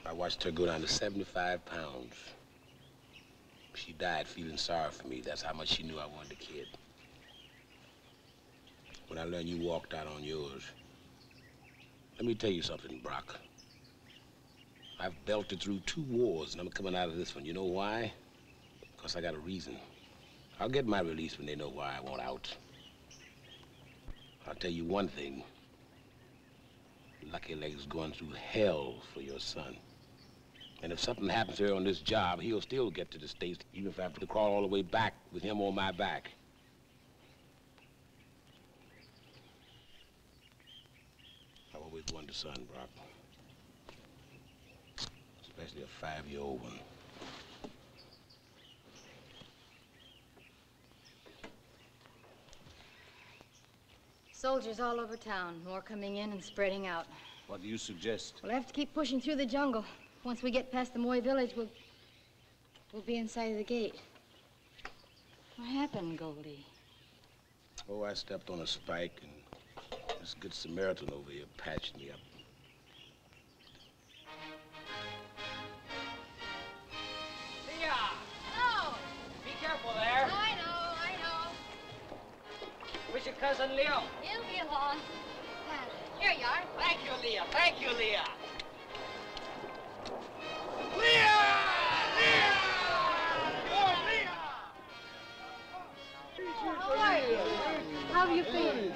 I watched her go down to 75 pounds. She died feeling sorry for me. That's how much she knew I wanted a kid. When I learned you walked out on yours, Let me tell you something, Brock. I've belted through two wars, and I'm coming out of this one. You know why? Because I got a reason. I'll get my release when they know why I want out. I'll tell you one thing. Lucky Leg's going through hell for your son. And if something happens here on this job, he'll still get to the States, even if I have to crawl all the way back with him on my back. Always wanted son, Brock. Especially a five-year-old one. Soldiers all over town, more coming in and spreading out. What do you suggest? We'll have to keep pushing through the jungle. Once we get past the Moy village, we'll... we'll be inside of the gate. What happened, Goldie? Oh, I stepped on a spike, and this good Samaritan over here patched me up. Leah! Oh! Be careful there. I know, I know. Where's your cousin Leo? He'll be along. Here you are. Thank you, Leah. Thank you, Leah. How are you? How are you feeling?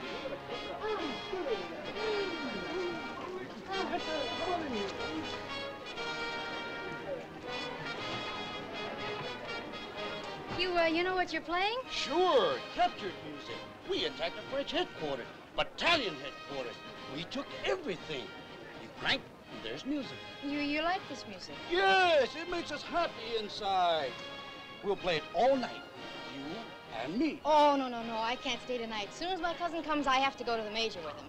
You, uh, you know what you're playing? Sure, captured music. We attacked the French headquarters, battalion headquarters. We took everything. You crank, and there's music. You, you like this music? Yes, it makes us happy inside. We'll play it all night, you and me. Oh, no, no, no. I can't stay tonight. As soon as my cousin comes, I have to go to the major with him.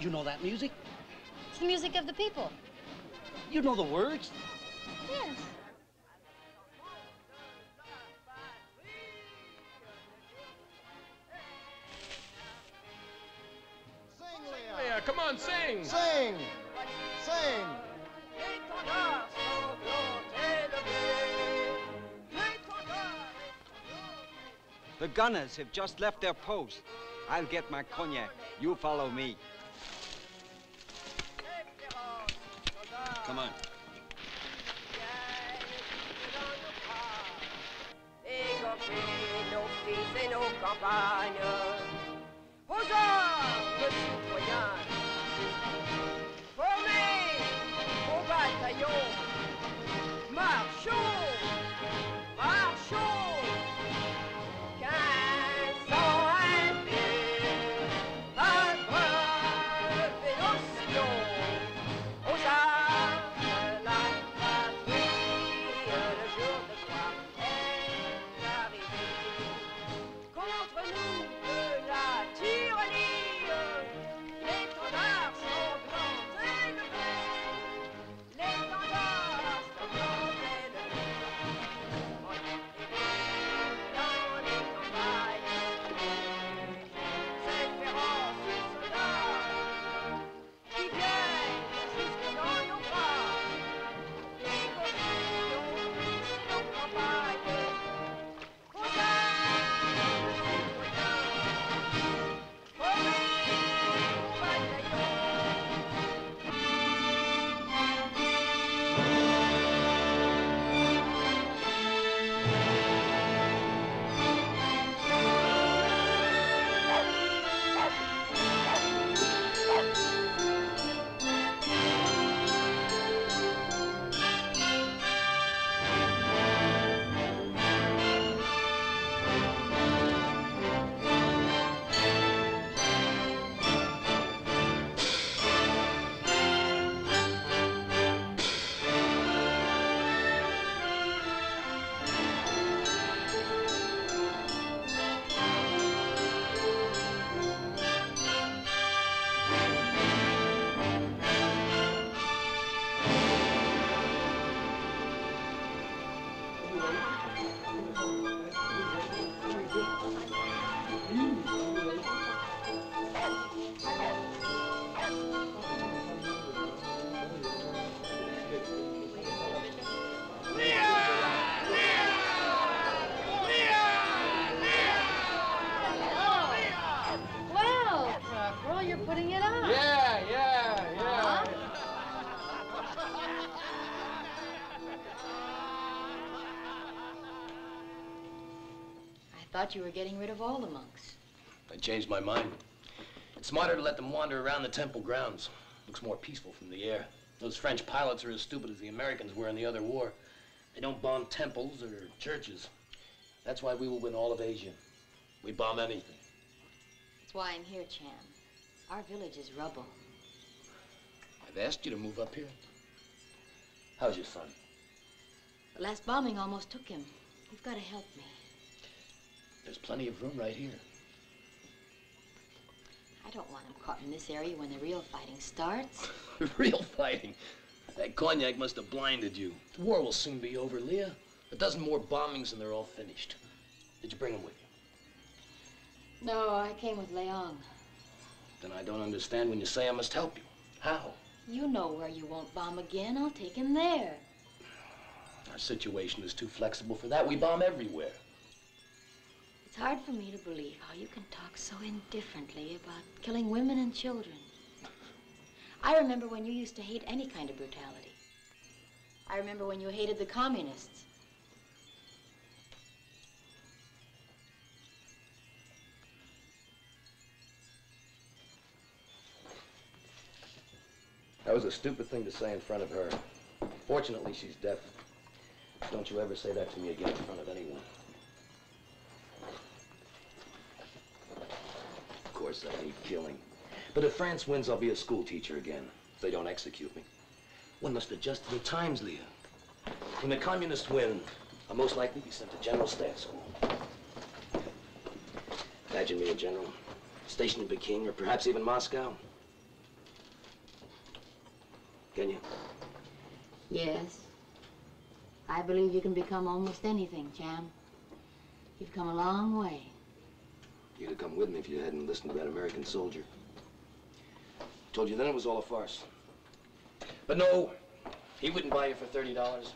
You know that music? It's the music of the people. You know the words? Yes. Sing, Leah, come on, sing! Sing! Sing! The gunners have just left their post. I'll get my cognac. You follow me. Come on. Thought you were getting rid of all the monks. I changed my mind. It's smarter to let them wander around the temple grounds. Looks more peaceful from the air. Those French pilots are as stupid as the Americans were in the other war. They don't bomb temples or churches. That's why we will win all of Asia. We bomb anything. That's why I'm here, Cham. Our village is rubble. I've asked you to move up here. How's your son? The last bombing almost took him. You've got to help me. There's plenty of room right here. I don't want him caught in this area when the real fighting starts. [LAUGHS] The real fighting. That cognac must have blinded you. The war will soon be over, Leah. A dozen more bombings and they're all finished. Did you bring him with you? No, I came with Leung. Then I don't understand when you say I must help you. How? You know where you won't bomb again. I'll take him there. Our situation is too flexible for that. We bomb everywhere. It's hard for me to believe how you can talk so indifferently about killing women and children. I remember when you used to hate any kind of brutality. I remember when you hated the communists. That was a stupid thing to say in front of her. Fortunately, she's deaf. Don't you ever say that to me again in front of anyone. Of course, I hate killing. But if France wins, I'll be a school teacher again, if they don't execute me. One must adjust to the times, Leah. When the communists win, I'll most likely be sent to General Staff School. Imagine me a general, stationed in Peking or perhaps even Moscow. Can you? Yes. I believe you can become almost anything, Cham. You've come a long way. You'd have come with me if you hadn't listened to that American soldier. Told you then it was all a farce. But no, he wouldn't buy you for $30.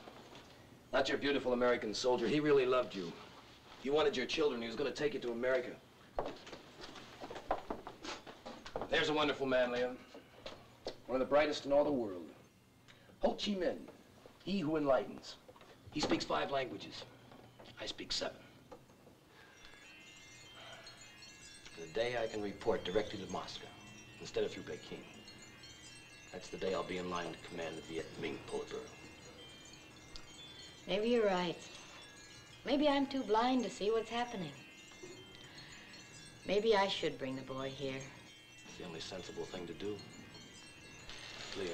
Not your beautiful American soldier. He really loved you. You wanted your children. He was going to take you to America. There's a wonderful man, Leah. One of the brightest in all the world. Ho Chi Minh, he who enlightens. He speaks five languages. I speak seven. The day I can report directly to Moscow instead of through Peking. That's the day I'll be in line to command the Viet Minh Politburo. Maybe you're right. Maybe I'm too blind to see what's happening. Maybe I should bring the boy here. It's the only sensible thing to do. Leah,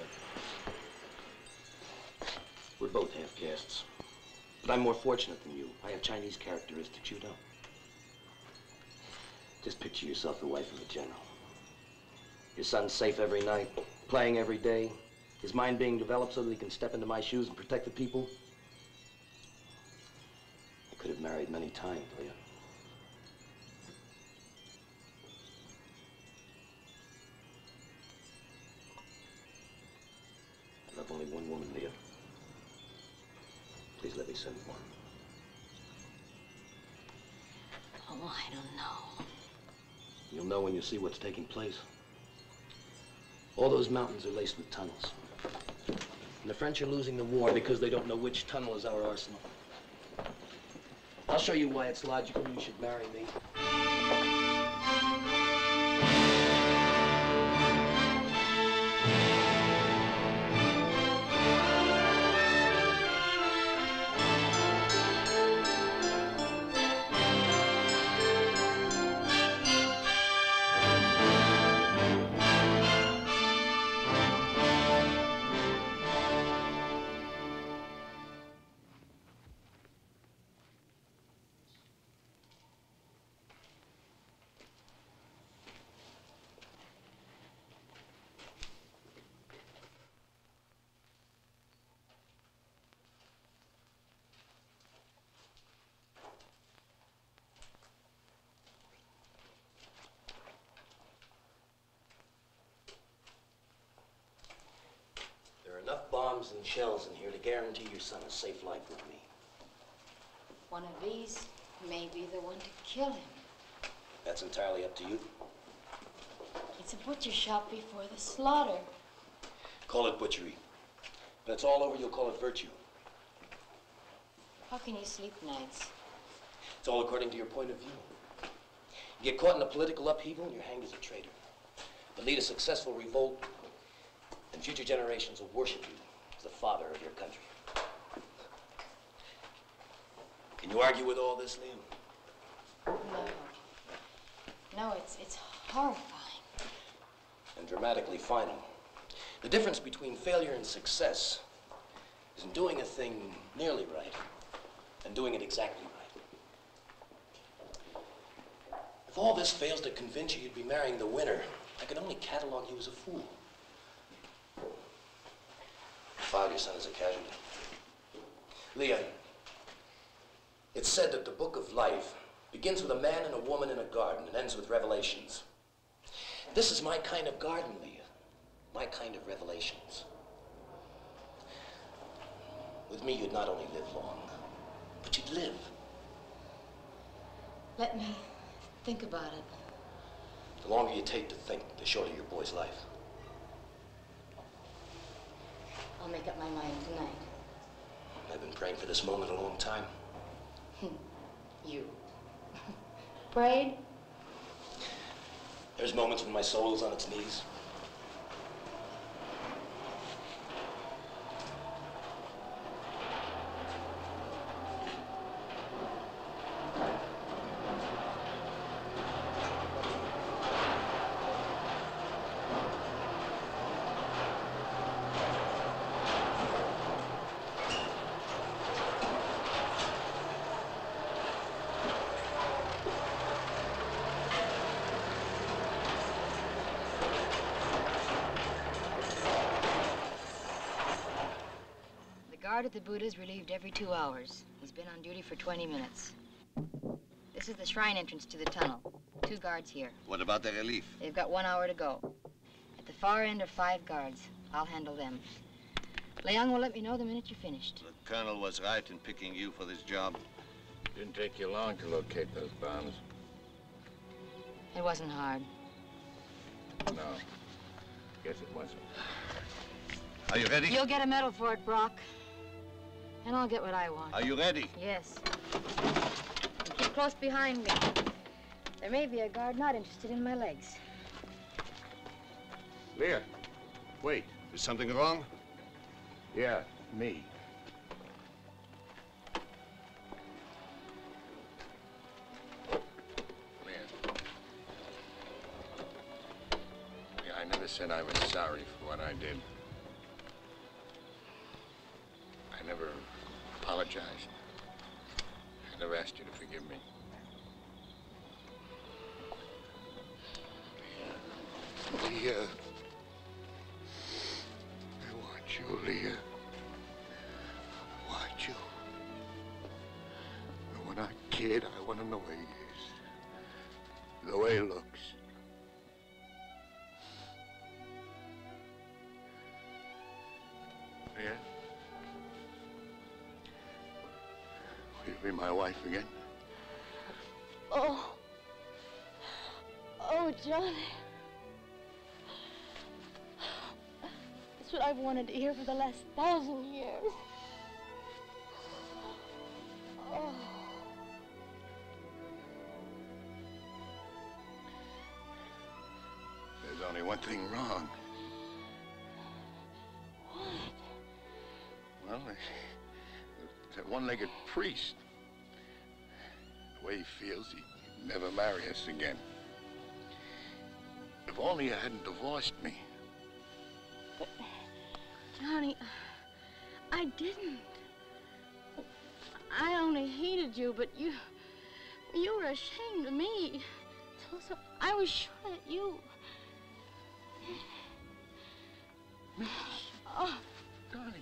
we're both half castes. But I'm more fortunate than you. I have Chinese characteristics you don't. Just picture yourself the wife of a general. Your son's safe every night, playing every day, his mind being developed so that he can step into my shoes and protect the people. I could have married many times, Leah. I love only one woman, Leah. Please let me send one. Oh, I don't know. You'll know when you see what's taking place. All those mountains are laced with tunnels. And the French are losing the war because they don't know which tunnel is our arsenal. I'll show you why it's logical you should marry me. Bombs and shells in here to guarantee your son a safe life with me. One of these may be the one to kill him. That's entirely up to you. It's a butcher shop before the slaughter. Call it butchery. When it's all over, you'll call it virtue. How can you sleep nights? It's all according to your point of view. You get caught in a political upheaval and you're hanged as a traitor. But lead a successful revolt, and future generations will worship you the father of your country. Can you argue with all this, Liam? No. No, it's, it's horrifying. And dramatically final. The difference between failure and success is in doing a thing nearly right and doing it exactly right. If all this fails to convince you you'd be marrying the winner, I can only catalog you as a fool. File your son as a casualty. Leah, it's said that the book of life begins with a man and a woman in a garden and ends with revelations. This is my kind of garden, Leah. My kind of revelations. With me, you'd not only live long, but you'd live. Let me think about it. The longer you take to think, the shorter your boy's life. I'll make up my mind tonight. I've been praying for this moment a long time. [LAUGHS] You. [LAUGHS] Prayed? There's moments when my soul is on its knees. The guard at the Buddha's relieved every two hours. He's been on duty for 20 minutes. This is the shrine entrance to the tunnel. Two guards here. What about the relief? They've got one hour to go. At the far end are five guards. I'll handle them. Leung will let me know the minute you're finished. The colonel was right in picking you for this job. Didn't take you long to locate those bombs. It wasn't hard. No. Guess it wasn't. Are you ready? You'll get a medal for it, Brock. And I'll get what I want. Are you ready? Yes. And keep close behind me. There may be a guard not interested in my legs. Leah, wait. Is something wrong? Yeah, me. Leah. Yeah, I never said I was sorry for what I did. Apologized. I never asked you to forgive me. Leah. Uh, I my wife again? Oh. Oh, Johnny. That's what I've wanted to hear for the last thousand years. Oh. There's only one thing wrong. What? Well, that one-legged priest. The way he feels, he'd never marry us again. If only you hadn't divorced me. But, Johnny, I didn't. I only hated you, but you, you were ashamed of me. So, so I was sure that you. Oh, Darling,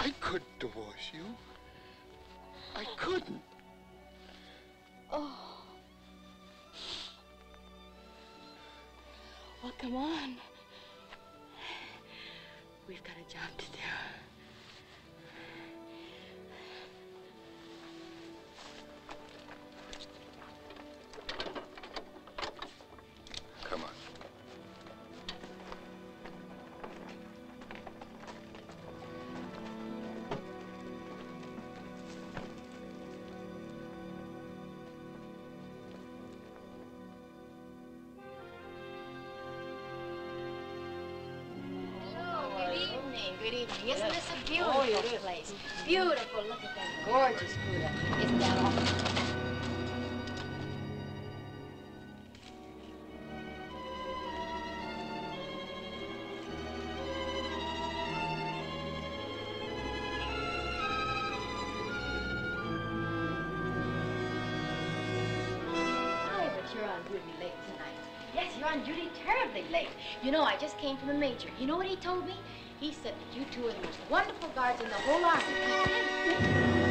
I could divorce you. I couldn't. Good evening. Isn't this a beautiful Oh, place? Beautiful. Look at that gorgeous Buddha. Isn't that awful? Hi, you're on duty late tonight. Yes, you're on duty terribly late. You know, I just came from the major. You know what he told me? He said that you two are the most wonderful guards in the whole army.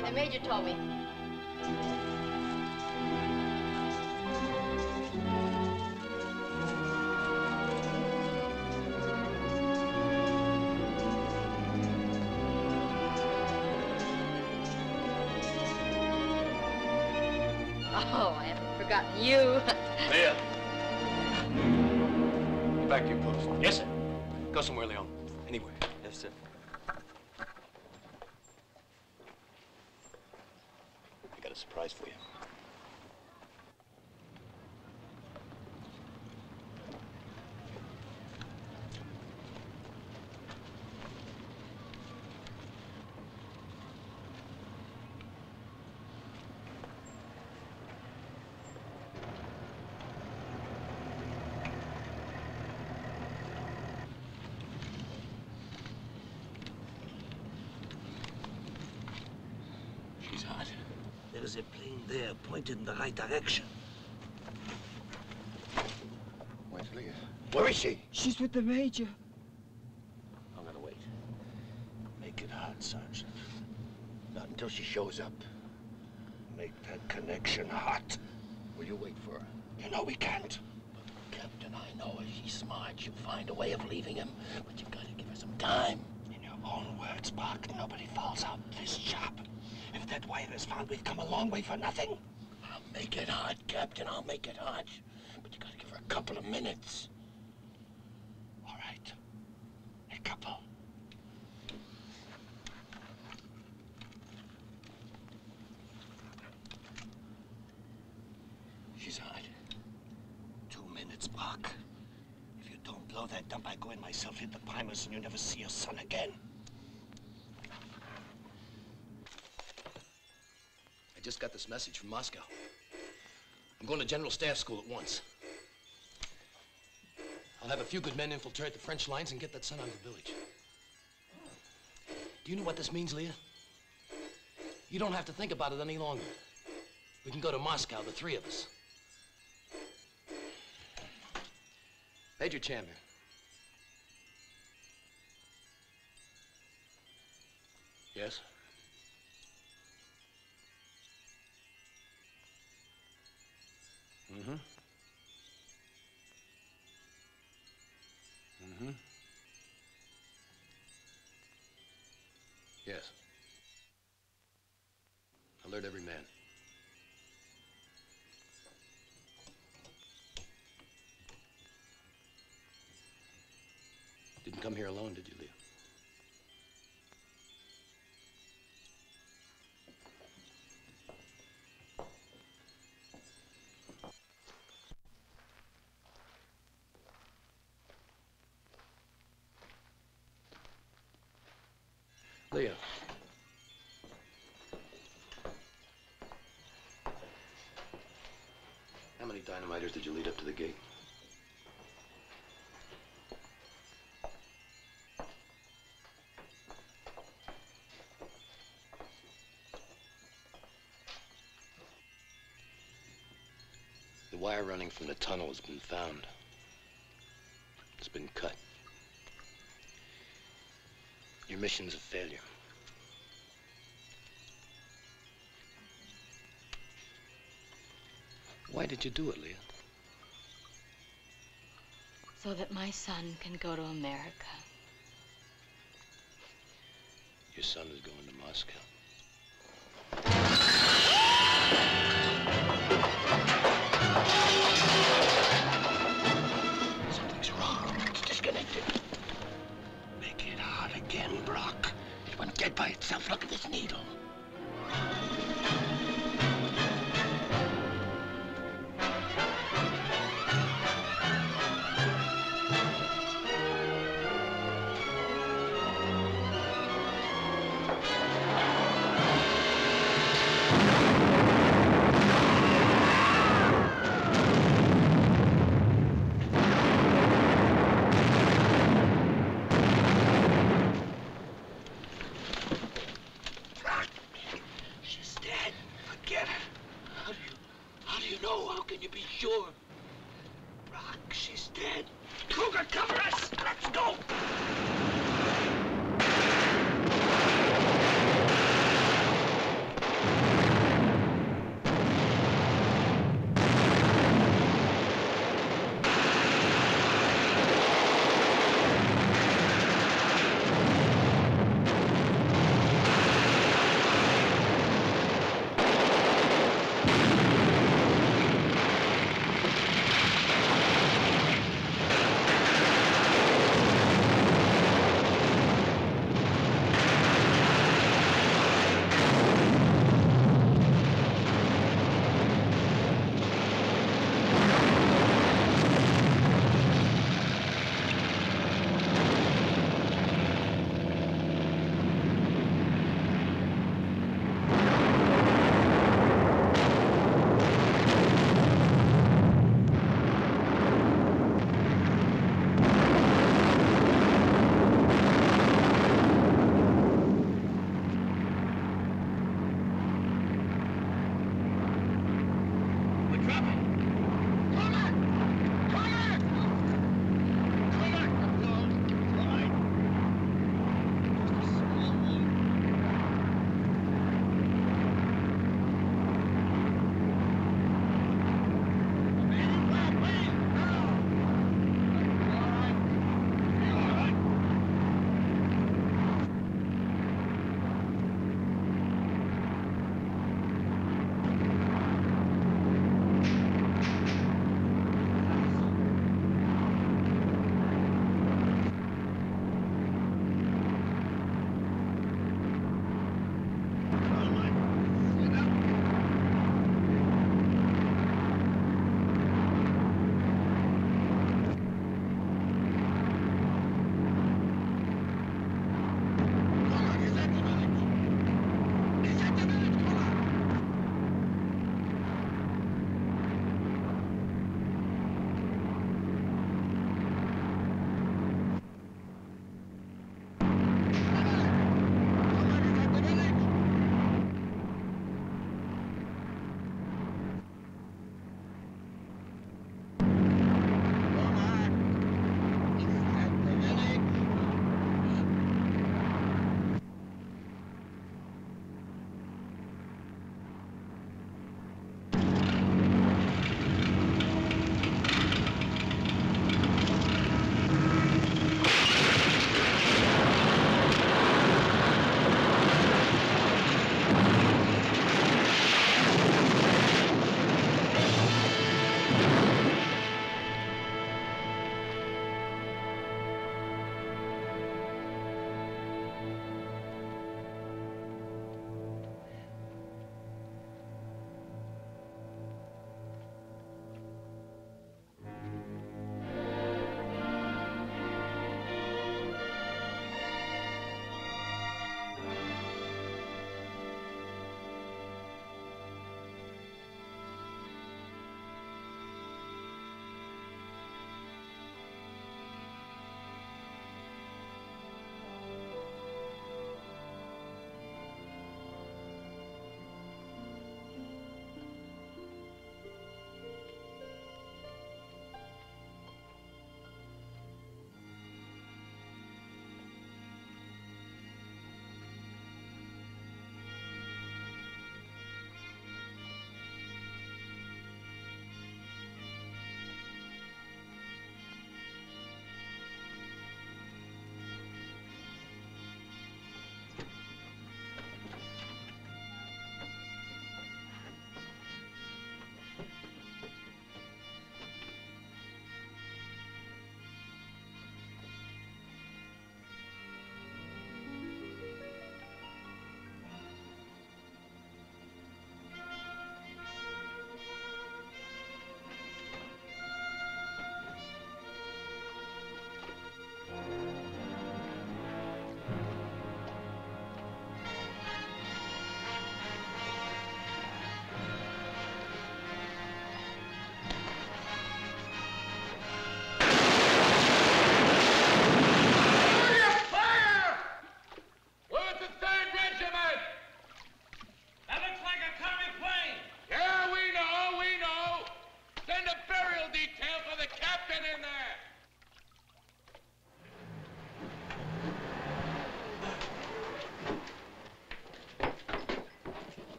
Got another story the major told me. Oh, I haven't forgotten you. [LAUGHS] Leah. Back to your post. Yes, sir. Surprise for you. She's hot. There is a plane there pointed in the right direction. Where's Leah? Where is she? She's with the major. I'm gonna wait. Make it hot, Sergeant. Not until she shows up. Make that connection hot. Will you wait for her? You know we can't. But Captain, I know her. She's smart. She'll find a way of leaving him. But you've gotta give her some time. In your own words, Buck, nobody falls out this job. That found, we've come a long way for nothing. I'll make it hot, Captain. I'll make it hot. But you gotta give her a couple of minutes. All right. A couple. She's hot. Two minutes, Buck. If you don't blow that dump, I go in myself, hit the primers, and you never see your son again. I just got this message from Moscow. I'm going to General Staff School at once. I'll have a few good men infiltrate the French lines and get that son out of the village. Do you know what this means, Leah? You don't have to think about it any longer. We can go to Moscow, the three of us. Major Chandler. Yes? Mm-hmm. Mm-hmm. Yes. Alert every man. Didn't come here alone, did you, many dynamiters did you lead up to the gate? The wire running from the tunnel has been found. It's been cut. Your mission's a failure. Why did you do it, Leah? So that my son can go to America. Your son is going to Moscow. Something's wrong. It's disconnected. Make it hard again, Brock. It went dead by itself. Look at this needle.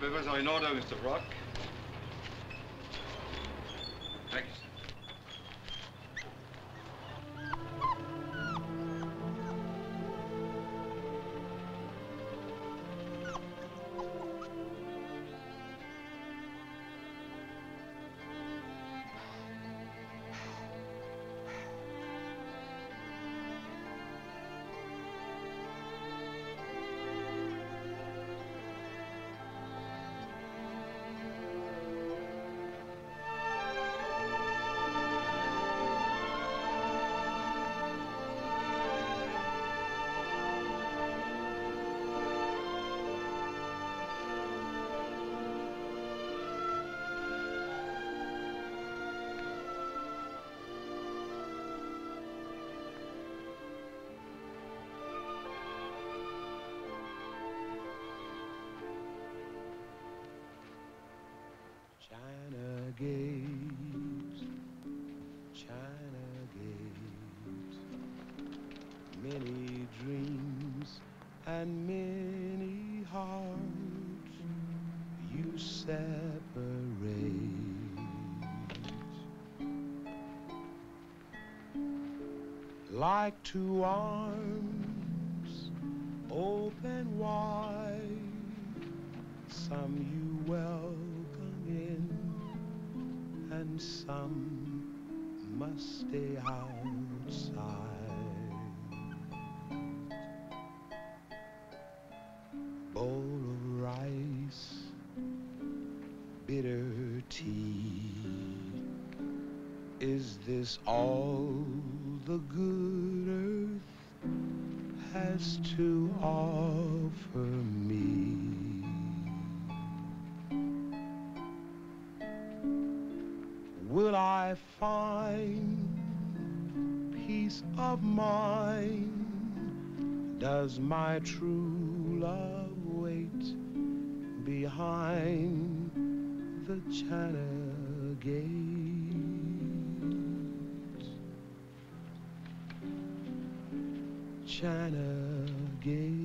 Papers are in order, Mr. Brock. Gate, China Gate, many dreams and many hearts you separate. Like two arms open wide, some you some must stay outside. Bowl of rice, bitter tea. Is this all the good earth has to offer me? True love wait behind the China gate? China gate.